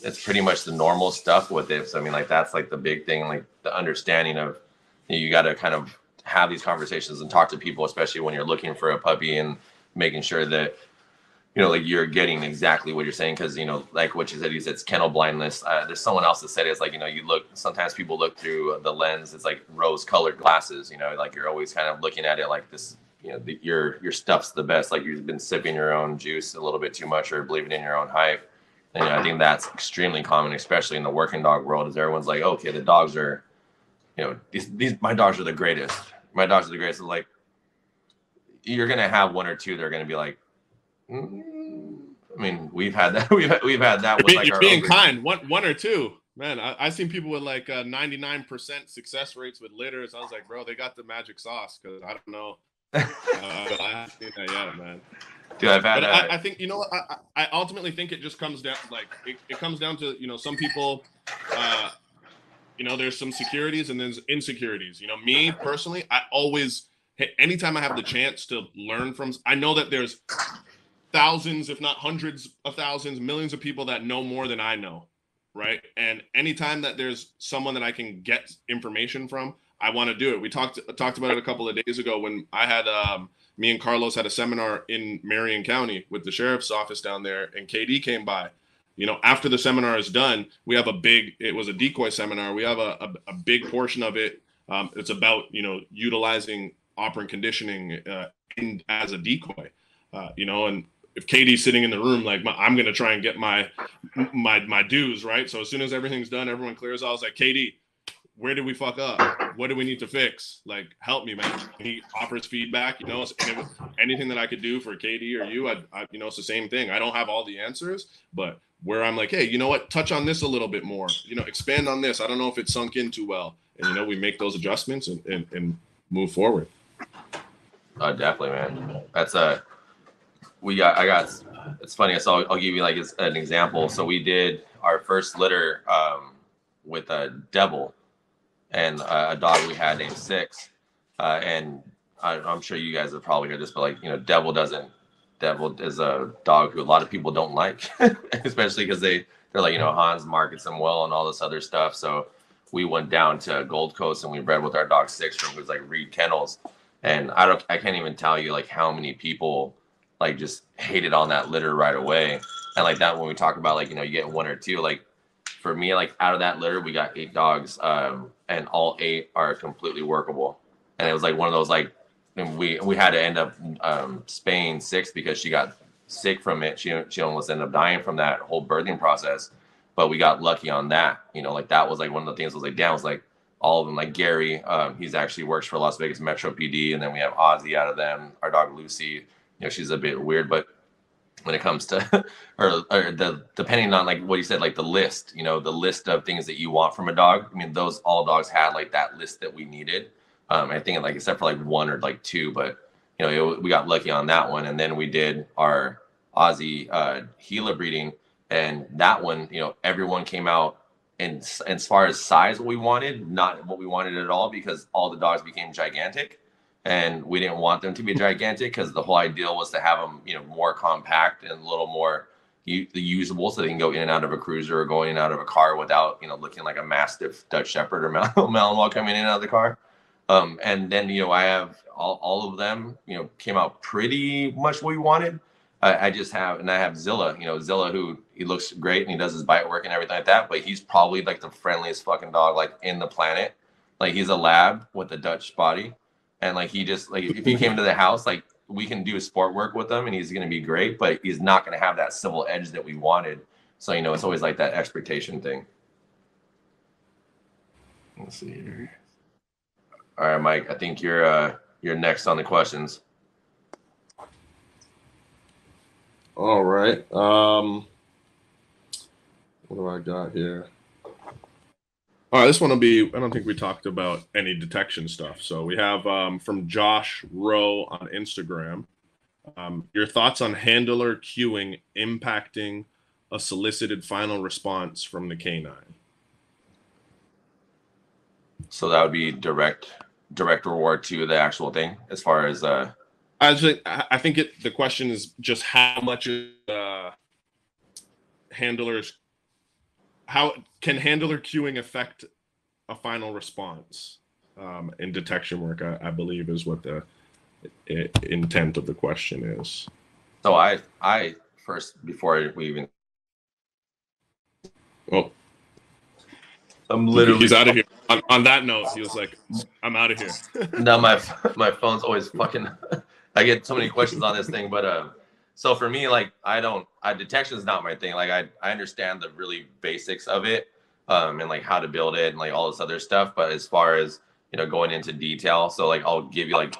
it's pretty much the normal stuff with it. So I mean, like that's like the big thing, like the understanding of you, know, you got to kind of have these conversations and talk to people, especially when you're looking for a puppy and making sure that you know, like you're getting exactly what you're saying because you know, like what you said, you said it's kennel blindness. Uh, there's someone else that said it, it's like you know, you look. Sometimes people look through the lens. It's like rose-colored glasses. You know, like you're always kind of looking at it like this. You know, the, your your stuff's the best. Like you've been sipping your own juice a little bit too much or believing in your own hype. And I think that's extremely common, especially in the working dog world, is everyone's like, okay, the dogs are, you know, these, these my dogs are the greatest. My dogs are the greatest. It's like you're gonna have one or two that are gonna be like, mm. I mean, we've had that. We've we've had that. With, like, you're being kind. One one or two. Man, I, have seen people with like 99% uh, success rates with litters. I was like, bro, they got the magic sauce because I don't know Uh, I haven't seen that yet, man. Dude, I've had. I, I think you know I, I I ultimately think it just comes down like it, it comes down to you know some people uh you know there's some securities and there's insecurities you know me personally i always anytime i have the chance to learn from i know that there's thousands if not hundreds of thousands millions of people that know more than i know right and anytime that there's someone that i can get information from i want to do it we talked talked about it a couple of days ago when i had um me and Carlos had a seminar in Marion County with the sheriff's office down there, and KD came by. You know, after the seminar is done, we have a big. It was a decoy seminar. We have a a, a big portion of it. Um, it's about you know utilizing operant conditioning uh, in, as a decoy. Uh, you know, and if KD's sitting in the room, like my, I'm gonna try and get my my my dues right. So as soon as everything's done, everyone clears. I was like, KD, where did we fuck up? What do we need to fix? Like, help me, man. He offers feedback, you know, anything that I could do for KD or you, I, I, you know, it's the same thing. I don't have all the answers, but where I'm like, hey, you know what? Touch on this a little bit more. You know, expand on this. I don't know if it's sunk in too well, and you know, we make those adjustments and and, and move forward. Oh, definitely, man. That's a. We got. I got. It's funny. So I'll, I'll give you like an example. So we did our first litter um, with a devil and a dog we had named Six, uh, and I, I'm sure you guys have probably heard this, but like you know, Devil doesn't. Devil is a dog who a lot of people don't like, especially because they they're like you know Hans markets him well and all this other stuff. So we went down to Gold Coast and we bred with our dog Six from who's like Reed Kennels, and I don't I can't even tell you like how many people like just hated on that litter right away, and like that when we talk about like you know you get one or two like for me, like out of that litter, we got eight dogs, um, and all eight are completely workable. And it was like one of those like, and we we had to end up um, spaying six because she got sick from it. She she almost ended up dying from that whole birthing process. But we got lucky on that. You know, like that was like one of the things. I Was like down was like all of them. Like Gary, um, he's actually works for Las Vegas Metro PD, and then we have Ozzy out of them. Our dog Lucy, you know, she's a bit weird, but when it comes to or, or the depending on like what you said like the list you know the list of things that you want from a dog. I mean those all dogs had like that list that we needed. Um i think like except for like one or like two but you know it, we got lucky on that one. And then we did our aussie uh gila breeding. And that one you know everyone came out and as far as size what we wanted not what we wanted at all because all the dogs became gigantic and we didn't want them to be gigantic because the whole idea was to have them, you know, more compact and a little more usable, so they can go in and out of a cruiser or going in and out of a car without, you know, looking like a mastiff Dutch Shepherd or Mal- Malinois coming in and out of the car. Um, and then you know, I have all, all of them, you know, came out pretty much what we wanted. I, I just have, and I have Zilla, you know, Zilla, who he looks great and he does his bite work and everything like that, but he's probably like the friendliest fucking dog like in the planet. Like he's a lab with a Dutch body and like he just like if he came to the house like we can do sport work with him and he's going to be great but he's not going to have that civil edge that we wanted so you know it's always like that expectation thing let's see here all right mike i think you're uh you're next on the questions All right. Um, what do I got here? All right, this one will be. I don't think we talked about any detection stuff. So we have um, from Josh Rowe on Instagram. Um, your thoughts on handler cueing impacting a solicited final response from the canine? so that would be direct direct reward to the actual thing as far as uh I think I think it. The question is just how much uh, handlers. How can handler cueing affect a final response um, in detection work? I, I believe is what the i- intent of the question is. so i i first before we even Well, i'm literally. he's out of here. On, on that note, he was like, "I'm out of here." no, my my phone's always fucking. I get so many questions on this thing, but uh, so for me, like I don't, I detection is not my thing. Like I, I understand the really basics of it, um, and like how to build it and like all this other stuff. But as far as you know, going into detail, so like I'll give you like,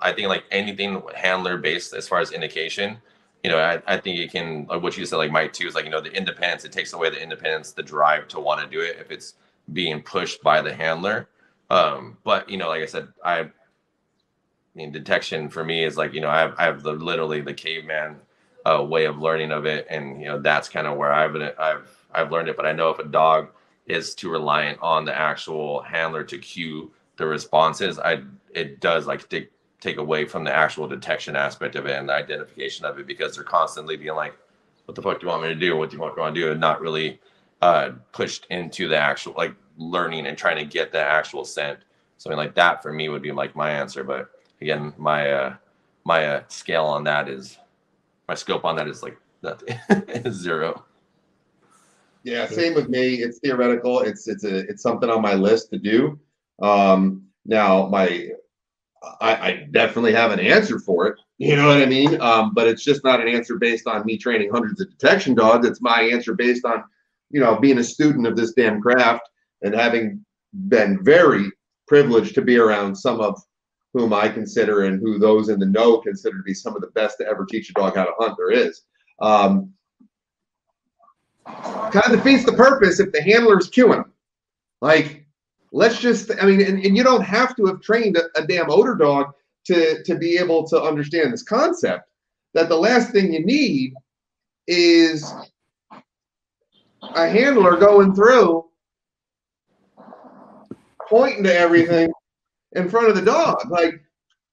I think like anything handler based as far as indication. You know, I, I think it can like what you said, like Mike too, is like you know the independence. It takes away the independence, the drive to want to do it if it's being pushed by the handler. Um, but you know, like I said, I mean, detection for me is like you know I have I have the literally the caveman uh, way of learning of it, and you know that's kind of where I've I've I've learned it. But I know if a dog is too reliant on the actual handler to cue the responses, I it does like take take away from the actual detection aspect of it and the identification of it because they're constantly being like, "What the fuck do you want me to do? What do you want me to do?" and not really uh, pushed into the actual like learning and trying to get the actual scent. Something like that for me would be like my answer. But again, my uh, my uh, scale on that is my scope on that is like nothing, zero. Yeah, same with me. It's theoretical. It's it's a it's something on my list to do. Um, now my I, I definitely have an answer for it. You know what I mean? Um, but it's just not an answer based on me training hundreds of detection dogs. It's my answer based on, you know, being a student of this damn craft and having been very privileged to be around some of whom I consider and who those in the know consider to be some of the best to ever teach a dog how to hunt there is. Um, kind of defeats the purpose if the handler's cueing them. Like, let's just, I mean, and, and you don't have to have trained a, a damn odor dog to, to be able to understand this concept that the last thing you need is a handler going through pointing to everything in front of the dog. Like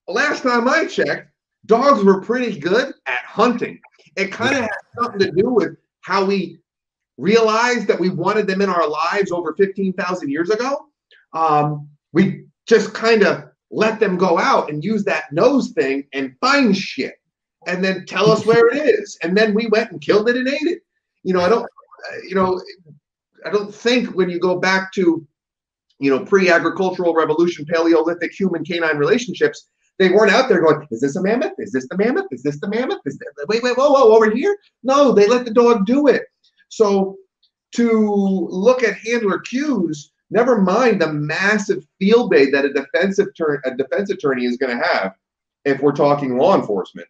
last time I checked, dogs were pretty good at hunting. It kind of has something to do with how we realized that we wanted them in our lives over 15,000 years ago. Um, we just kind of let them go out and use that nose thing and find shit and then tell us where it is. And then we went and killed it and ate it. You know, I don't, you know, I don't think when you go back to you know, pre-agricultural revolution, Paleolithic human canine relationships, they weren't out there going, is this a mammoth? Is this the mammoth? Is this the mammoth? Is this, wait, wait, whoa, whoa, over here? No, they let the dog do it. So to look at handler cues, never mind the massive field day that a defensive turn a defense attorney is going to have if we're talking law enforcement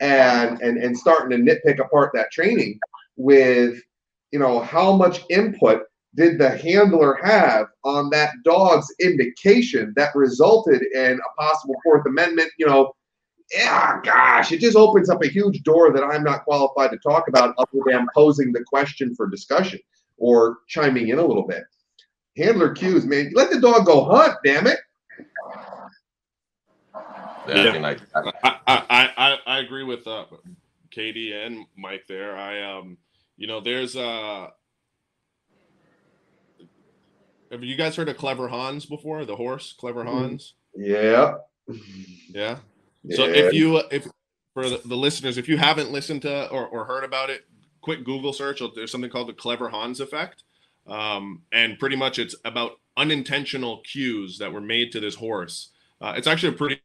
and and and starting to nitpick apart that training with you know how much input did the handler have on that dog's indication that resulted in a possible Fourth Amendment, you know, yeah, gosh, it just opens up a huge door that I'm not qualified to talk about other than posing the question for discussion or chiming in a little bit. Handler cues, man, let the dog go hunt, damn it. Yeah, yeah. I, I, I, I agree with uh, KD and Mike there. I um, you know, there's uh have you guys heard of Clever Hans before? The horse, Clever mm-hmm. Hans. Yeah. Yeah. So yeah. if you if for the, the, listeners, if you haven't listened to or, or heard about it, quick Google search. There's something called the Clever Hans effect, um, and pretty much it's about unintentional cues that were made to this horse. Uh, it's actually a pretty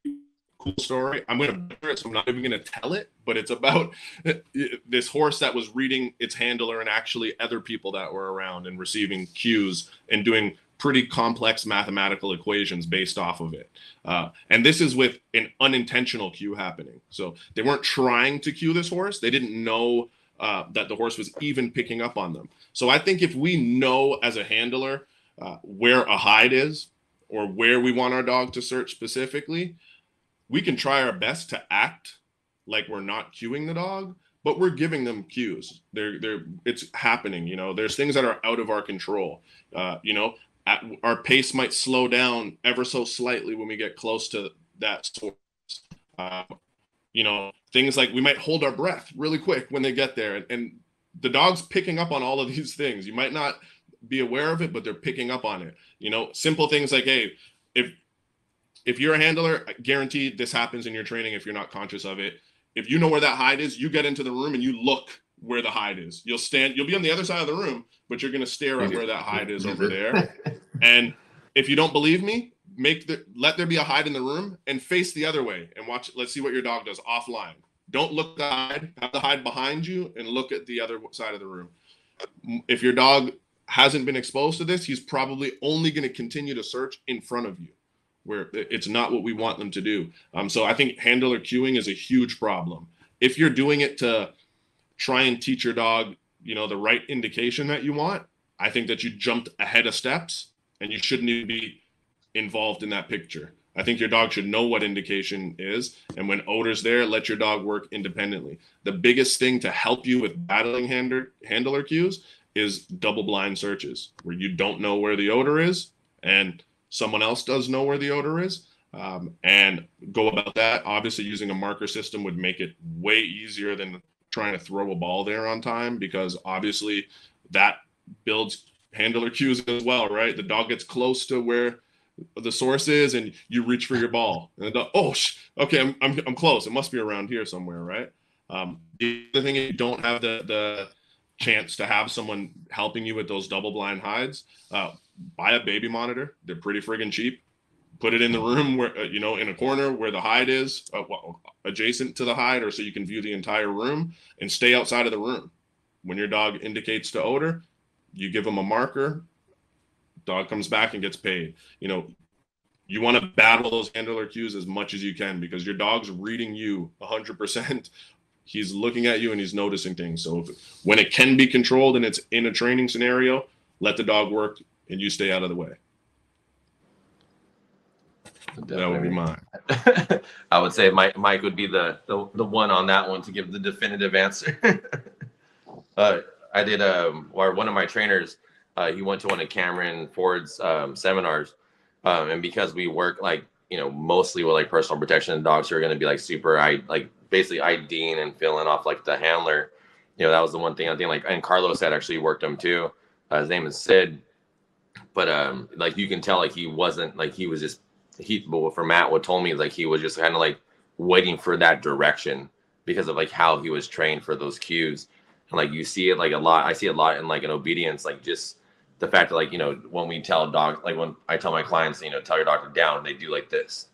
cool story. I'm going to it, so I'm not even going to tell it. But it's about this horse that was reading its handler and actually other people that were around and receiving cues and doing pretty complex mathematical equations based off of it. Uh, and this is with an unintentional cue happening. So they weren't trying to cue this horse. They didn't know uh, that the horse was even picking up on them. So I think if we know as a handler uh, where a hide is or where we want our dog to search specifically, we can try our best to act like we're not cueing the dog, but we're giving them cues. They're they're it's happening. You know, there's things that are out of our control. Uh, you know, at, our pace might slow down ever so slightly when we get close to that source. Uh, you know, things like we might hold our breath really quick when they get there, and, and the dog's picking up on all of these things. You might not be aware of it, but they're picking up on it. You know, simple things like, hey, if if you're a handler, guaranteed this happens in your training if you're not conscious of it. If you know where that hide is, you get into the room and you look where the hide is. You'll stand, you'll be on the other side of the room, but you're going to stare at where that hide is over there. And if you don't believe me, make the let there be a hide in the room and face the other way and watch. Let's see what your dog does offline. Don't look the hide, have the hide behind you and look at the other side of the room. If your dog hasn't been exposed to this, he's probably only going to continue to search in front of you where it's not what we want them to do. Um, so I think handler cueing is a huge problem. If you're doing it to try and teach your dog, you know, the right indication that you want, I think that you jumped ahead of steps and you shouldn't even be involved in that picture. I think your dog should know what indication is. And when odor's there, let your dog work independently. The biggest thing to help you with battling handler, handler cues is double blind searches where you don't know where the odor is and someone else does know where the odor is. Um, and go about that. Obviously, using a marker system would make it way easier than trying to throw a ball there on time because obviously that builds handler cues as well, right? The dog gets close to where the source is and you reach for your ball and the dog, oh sh- okay I'm, I'm, I'm close it must be around here somewhere right um, the other thing you don't have the the chance to have someone helping you with those double blind hides uh, buy a baby monitor they're pretty friggin cheap put it in the room where uh, you know in a corner where the hide is uh, adjacent to the hide or so you can view the entire room and stay outside of the room when your dog indicates to odor you give them a marker dog comes back and gets paid. You know, you want to battle those handler cues as much as you can because your dog's reading you 100%. He's looking at you and he's noticing things. So if, when it can be controlled and it's in a training scenario, let the dog work and you stay out of the way. Definitely. That would be mine. I would say Mike Mike would be the the, the one on that one to give the definitive answer. uh, I did um or one of my trainers uh, he went to one of Cameron Ford's um, seminars, um, and because we work like you know mostly with like personal protection and dogs who are going to be like super I like basically IDing and filling off like the handler. You know that was the one thing I think like and Carlos had actually worked him too. Uh, his name is Sid, but um like you can tell like he wasn't like he was just he but for Matt what told me like he was just kind of like waiting for that direction because of like how he was trained for those cues. And like you see it like a lot I see a lot in like an obedience like just the fact that like you know when we tell dogs like when I tell my clients you know tell your dog to down they do like this.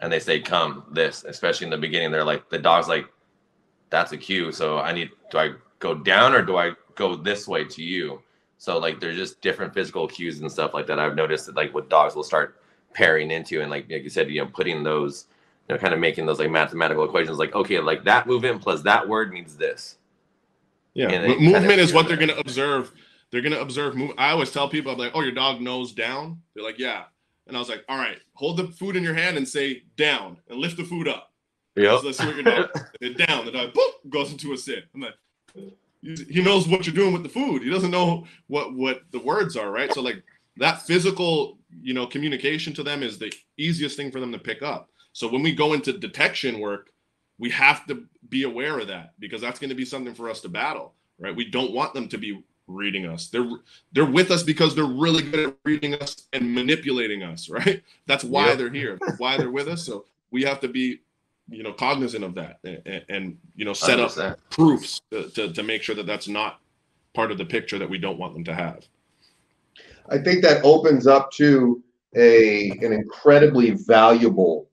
And they say come this especially in the beginning they're like the dog's like that's a cue so I need do I go down or do I go this way to you so like there's just different physical cues and stuff like that I've noticed that like what dogs will start pairing into and like like you said you know putting those you know kind of making those like mathematical equations like okay like that movement plus that word means this yeah movement is what they're going to observe they're gonna observe move. I always tell people, I'm like, oh, your dog nose down. They're like, yeah. And I was like, all right, hold the food in your hand and say down and lift the food up. Yeah. So let's see what your dog down. The dog boop, goes into a sit. I'm like, he knows what you're doing with the food. He doesn't know what what the words are, right? So like that physical, you know, communication to them is the easiest thing for them to pick up. So when we go into detection work, we have to be aware of that because that's going to be something for us to battle, right? We don't want them to be reading us. They're they're with us because they're really good at reading us and manipulating us, right? That's why yep. they're here. That's why they're with us. So we have to be, you know, cognizant of that and, and you know set up proofs to, to, to make sure that that's not part of the picture that we don't want them to have. I think that opens up to a an incredibly valuable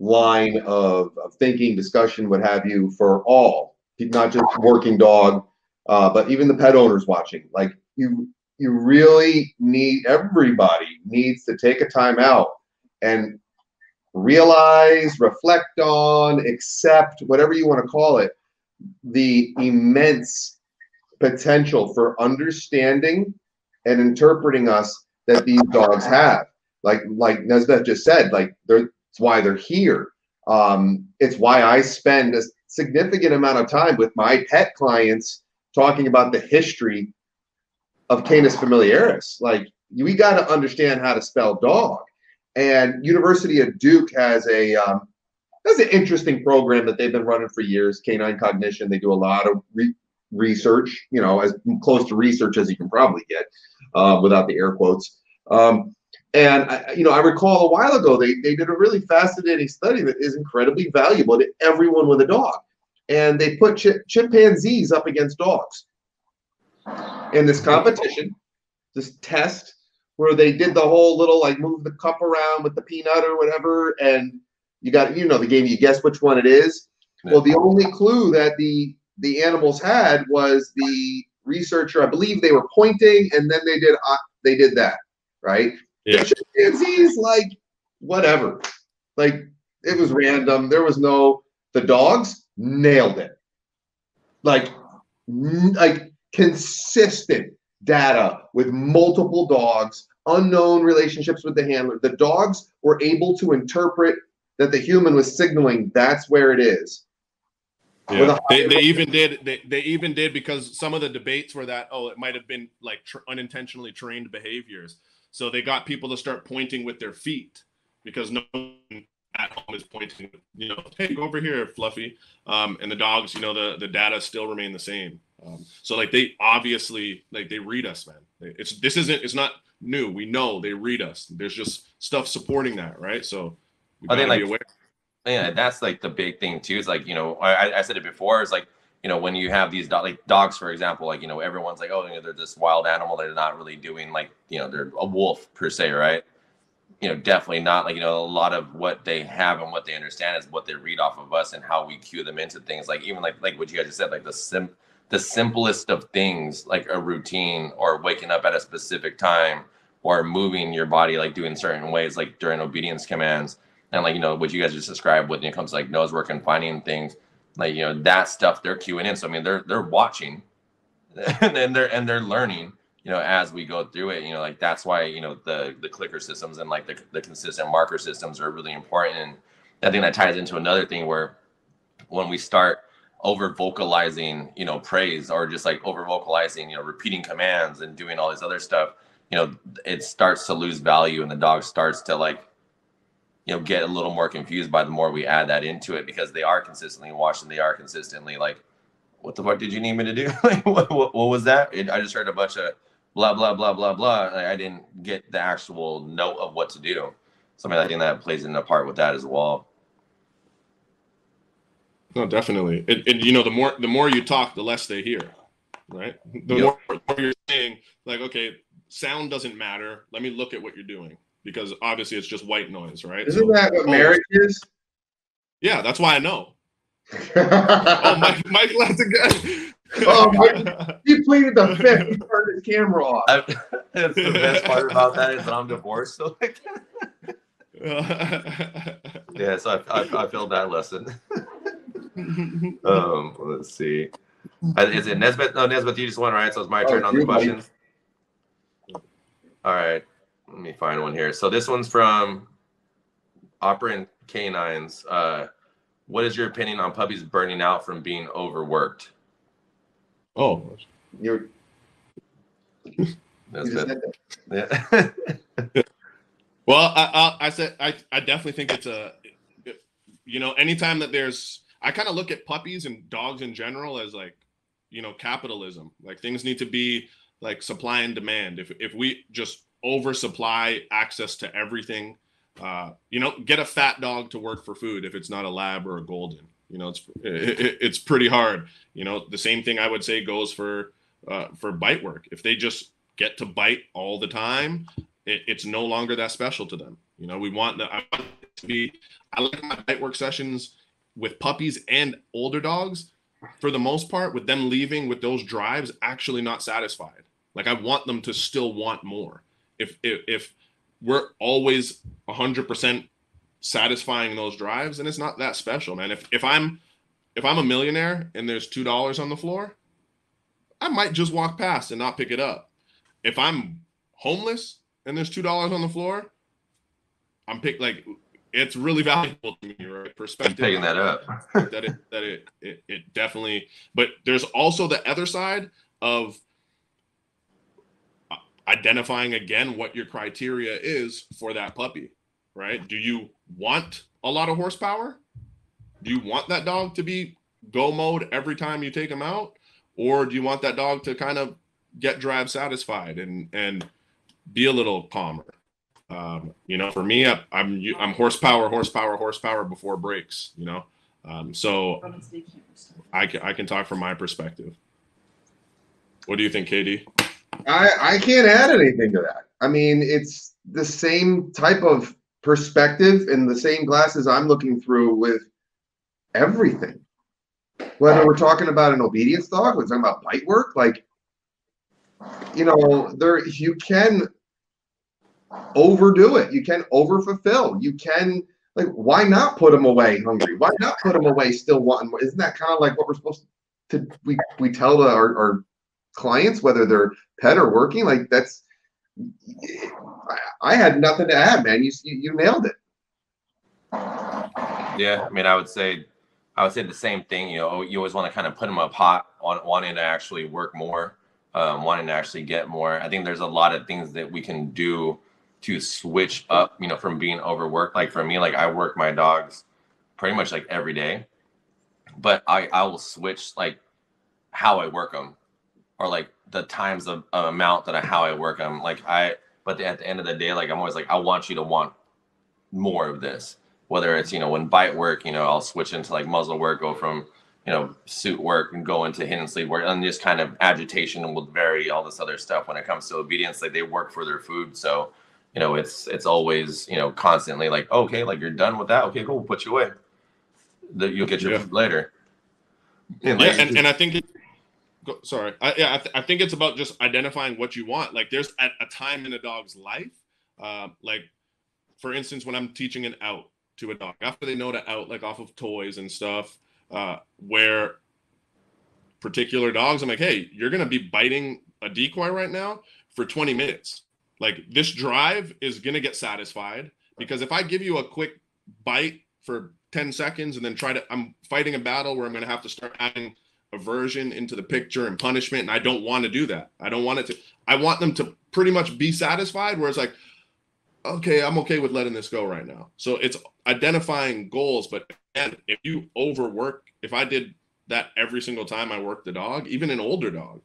line of, of thinking, discussion, what have you, for all, not just working dog uh, but even the pet owners watching, like you, you really need everybody needs to take a time out and realize, reflect on, accept, whatever you want to call it, the immense potential for understanding and interpreting us that these dogs have. Like like Nesbeth just said, like they're it's why they're here. Um, it's why I spend a significant amount of time with my pet clients talking about the history of Canis familiaris. Like we got to understand how to spell dog. And University of Duke has a um, has an interesting program that they've been running for years. Canine cognition. They do a lot of re- research. You know, as close to research as you can probably get, uh, without the air quotes. Um, and I, you know, I recall a while ago they they did a really fascinating study that is incredibly valuable to everyone with a dog and they put ch- chimpanzees up against dogs in this competition, this test where they did the whole little like move the cup around with the peanut or whatever, and you got you know the game you guess which one it is. Well, the only clue that the the animals had was the researcher. I believe they were pointing, and then they did uh, they did that right. Yeah. Chimpanzees like whatever, like it was random. There was no the dogs nailed it. Like, like consistent, data with multiple dogs, unknown relationships with the handler. The dogs were able to interpret that the human was signaling that's where it is. Yeah. They, they even did they, they even did because some of the debates were that oh it might have been like tr- unintentionally trained behaviors so they got people to start pointing with their feet because no one at home is pointing you know hey go over here fluffy um, and the dogs you know the the data still remain the same um, so like they obviously like they read us man. They- it's this isn't it's not new. We know they read us. There's just stuff supporting that right? So we gotta be like, aware. yeah that's like the big thing too is like you know i, I said it before is like you know when you have these do- like dogs for example like you know everyone's like oh you know, they're this wild animal they're not really doing like you know they're a wolf per se right? You know definitely not like you know a lot of what they have and what they understand is what they read off of us and how we cue them into things like even like like what you guys just said like the sim the simplest of things like a routine or waking up at a specific time or moving your body like doing certain ways like during obedience commands. And like you know what you guys just described when it comes to like nose work and finding things like you know that stuff they're cueing in. So i mean they're they're watching and they're and they're learning you know as we go through it. You know like that's why you know the the clicker systems and like the, the consistent marker systems are really important. And i think that ties into another thing where when we start over vocalizing you know praise or just like over vocalizing you know repeating commands and doing all this other stuff you know it starts to lose value and the dog starts to like you know get a little more confused by the more we add that into it because they are consistently watching they are consistently like what the fuck did you need me to do? Like what, what, what was that? I just heard a bunch of blah blah blah blah blah like, i didn't get the actual note of what to do. So i think that plays in a part with that as well No, definitely. And, and you know, the more the more you talk, the less they hear, right? The Yep. more, the more you're saying, like, okay, sound doesn't matter. Let me look at what you're doing because obviously it's just white noise, right? Isn't So- that what oh, marriage is? Yeah, that's why I know. Oh, Mike, Mike laughed again. Oh, Mike. he pleaded the fifth. He turned his camera off. I, that's the best part about that is that i'm divorced so like yeah so i, I, I feel that lesson um let's see. Uh, is it nesbeth? No nesbeth you just won right? So it's my Oh, turn on the you, buddy. questions all right let me find one here. So this one's from operant canines. Uh what is your opinion on puppies burning out from being overworked? Oh, You're, you just Nesbeth. said that. yeah. Well, I, I, I said I, I definitely think it's a, you know, anytime that there's, I kind of look at puppies and dogs in general as like, you know, capitalism. Like things need to be like supply and demand. If if we just oversupply access to everything, uh, you know, get a fat dog to work for food if it's not a lab or a golden. You know, it's it, it- it's pretty hard. You know, the same thing I would say goes for uh, for bite work. If they just get to bite all the time, it, it's no longer that special to them. You know, we want the I want to be. I like my bite work sessions with puppies and older dogs, for the most part, with them leaving with those drives actually not satisfied. Like I want them to still want more. If if, if we're always hundred percent satisfying those drives, and it's not that special, man. If if I'm if I'm a millionaire and there's two dollars on the floor, I might just walk past and not pick it up. If I'm homeless and there's two dollars on the floor, I'm pick like it's really valuable to me, right? Perspective. i'm picking that up that it that it, it it definitely. But there's also the other side of identifying again what your criteria is for that puppy, right? Do you want a lot of horsepower? Do you want that dog to be go mode every time you take him out, or do you want that dog to kind of get drive satisfied and and be a little calmer? Um, you know, for me, I, I'm I'm horsepower, horsepower, horsepower before brakes. You know, um, so I can I can talk from my perspective. What do you think, KD? I, I can't add anything to that. I mean, it's the same type of perspective and the same glasses I'm looking through with everything. Whether we're talking about an obedience dog, we're talking about bite work, like you know, there you can overdo it. You can overfulfill. You can like why not put them away hungry? Why not put them away still wanting more? Isn't that kind of like what we're supposed to we we tell the, our, our clients whether they're pet or working, like that's. I, had nothing to add, man. You you, you nailed it. Yeah, I mean, I would say, I would say the same thing. You know, you always want to kind of put them up hot, on wanting to actually work more, um, wanting to actually get more. I think there's a lot of things that we can do to switch up. You know, from being overworked. Like for me, like I work my dogs pretty much like every day, but I I will switch like how I work them, or like the times of, of amount that I how I work them. Like I, but at the end of the day, like I'm always like I want you to want more of this whether it's you know when bite work you know i'll switch into like muzzle work go from you know suit work and go into hidden sleeve work and just kind of agitation will vary all this other stuff when it comes to obedience like they work for their food so you know it's it's always you know constantly like okay like you're done with that okay cool we'll put you away that you'll get your Yeah. food later and yeah, like, and, and I think it, go, sorry, I, yeah, I, th- I think it's about just identifying what you want. Like, there's at a time in a dog's life, uh, like for instance, when I'm teaching an out to a dog after they know to out, like off of toys and stuff, uh, where particular dogs, I'm like, hey, you're gonna be biting a decoy right now for 20 minutes. Like this drive is gonna get satisfied because if I give you a quick bite for 10 seconds and then try to i'm fighting a battle where i'm going to have to start adding aversion into the picture and punishment and i don't want to do that. I don't want it to i want them to pretty much be satisfied where it's like okay i'm okay with letting this go right now. So it's identifying goals but again, if you overwork if i did that every single time i worked the dog even an older dog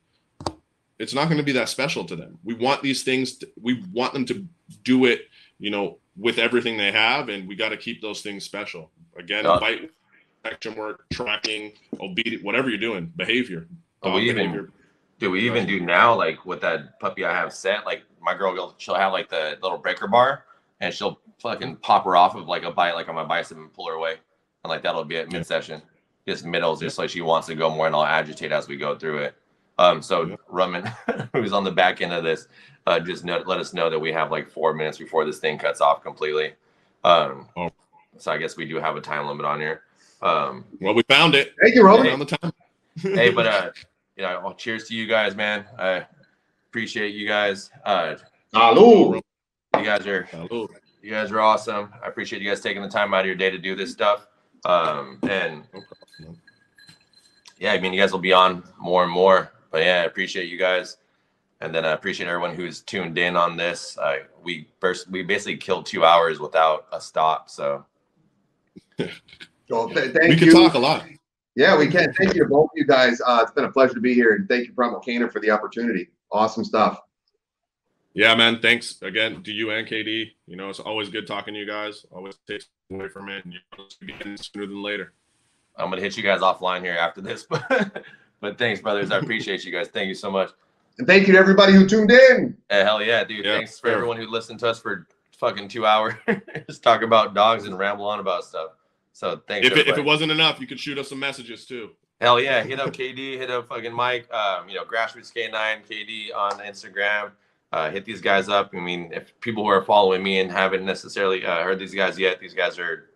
it's not going to be that special to them we want these things to, we want them to do it you know with everything they have and we got to keep those things special again Yeah. bite action work tracking obedient whatever you're doing behavior dog we even- behavior. Do we even do now, like with that puppy I have set? Like my girl, she'll have like the little breaker bar, and she'll fucking pop her off of like a bite, like on my bicep, and pull her away, and like that'll be at mid session, just middles, just like she wants to go more, and I'll agitate as we go through it. Um, so Yeah. Roman, who's on the back end of this, uh, just know, let us know that we have like four minutes before this thing cuts off completely. Um, Oh. so I guess we do have a time limit on here. Um, well we found it Thank you, Roman. around the time hey, but uh, you know, well, cheers to you guys, man. I appreciate you guys. Uh, Salud. you guys are Hello. you guys are awesome. I appreciate you guys taking the time out of your day to do this stuff. Um, and yeah, I mean, you guys will be on more and more. But yeah, I appreciate you guys, and then I appreciate everyone who's tuned in on this. Uh, we first we basically killed two hours without a stop. So Well, th- we thank could you. talk a lot Yeah, we can. Thank you to both of you guys. Uh, it's been a pleasure to be here, and thank you, Primal Canine, for the opportunity. Awesome stuff. Yeah, man. Thanks again to you and KD. You know, it's always good talking to you guys. Always takes away from it, and you know, sooner than later. I'm gonna hit you guys offline here after this. But but thanks, brothers. I appreciate you guys. Thank you so much. And thank you to everybody who tuned in. Hell yeah, dude. Yeah, Thanks for sure. everyone who listened to us for fucking two hours. Just talk about dogs and ramble on about stuff. So thanks. If it, if it wasn't enough, you could shoot us some messages too. Hell yeah, hit up KD, hit up fucking Mike. Um, you know, Grassroots K9 KD on Instagram. Uh, hit these guys up. I mean, if people who are following me and haven't necessarily uh, heard these guys yet, these guys are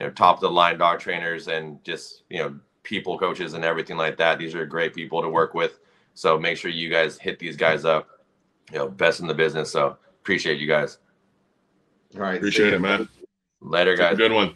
you know top of the line dog trainers and just you know people coaches and everything like that. These are great people to work with. So make sure you guys hit these guys up. You know, best in the business. So appreciate you guys. All right. Appreciate it, man. Later, Have a guys. good one.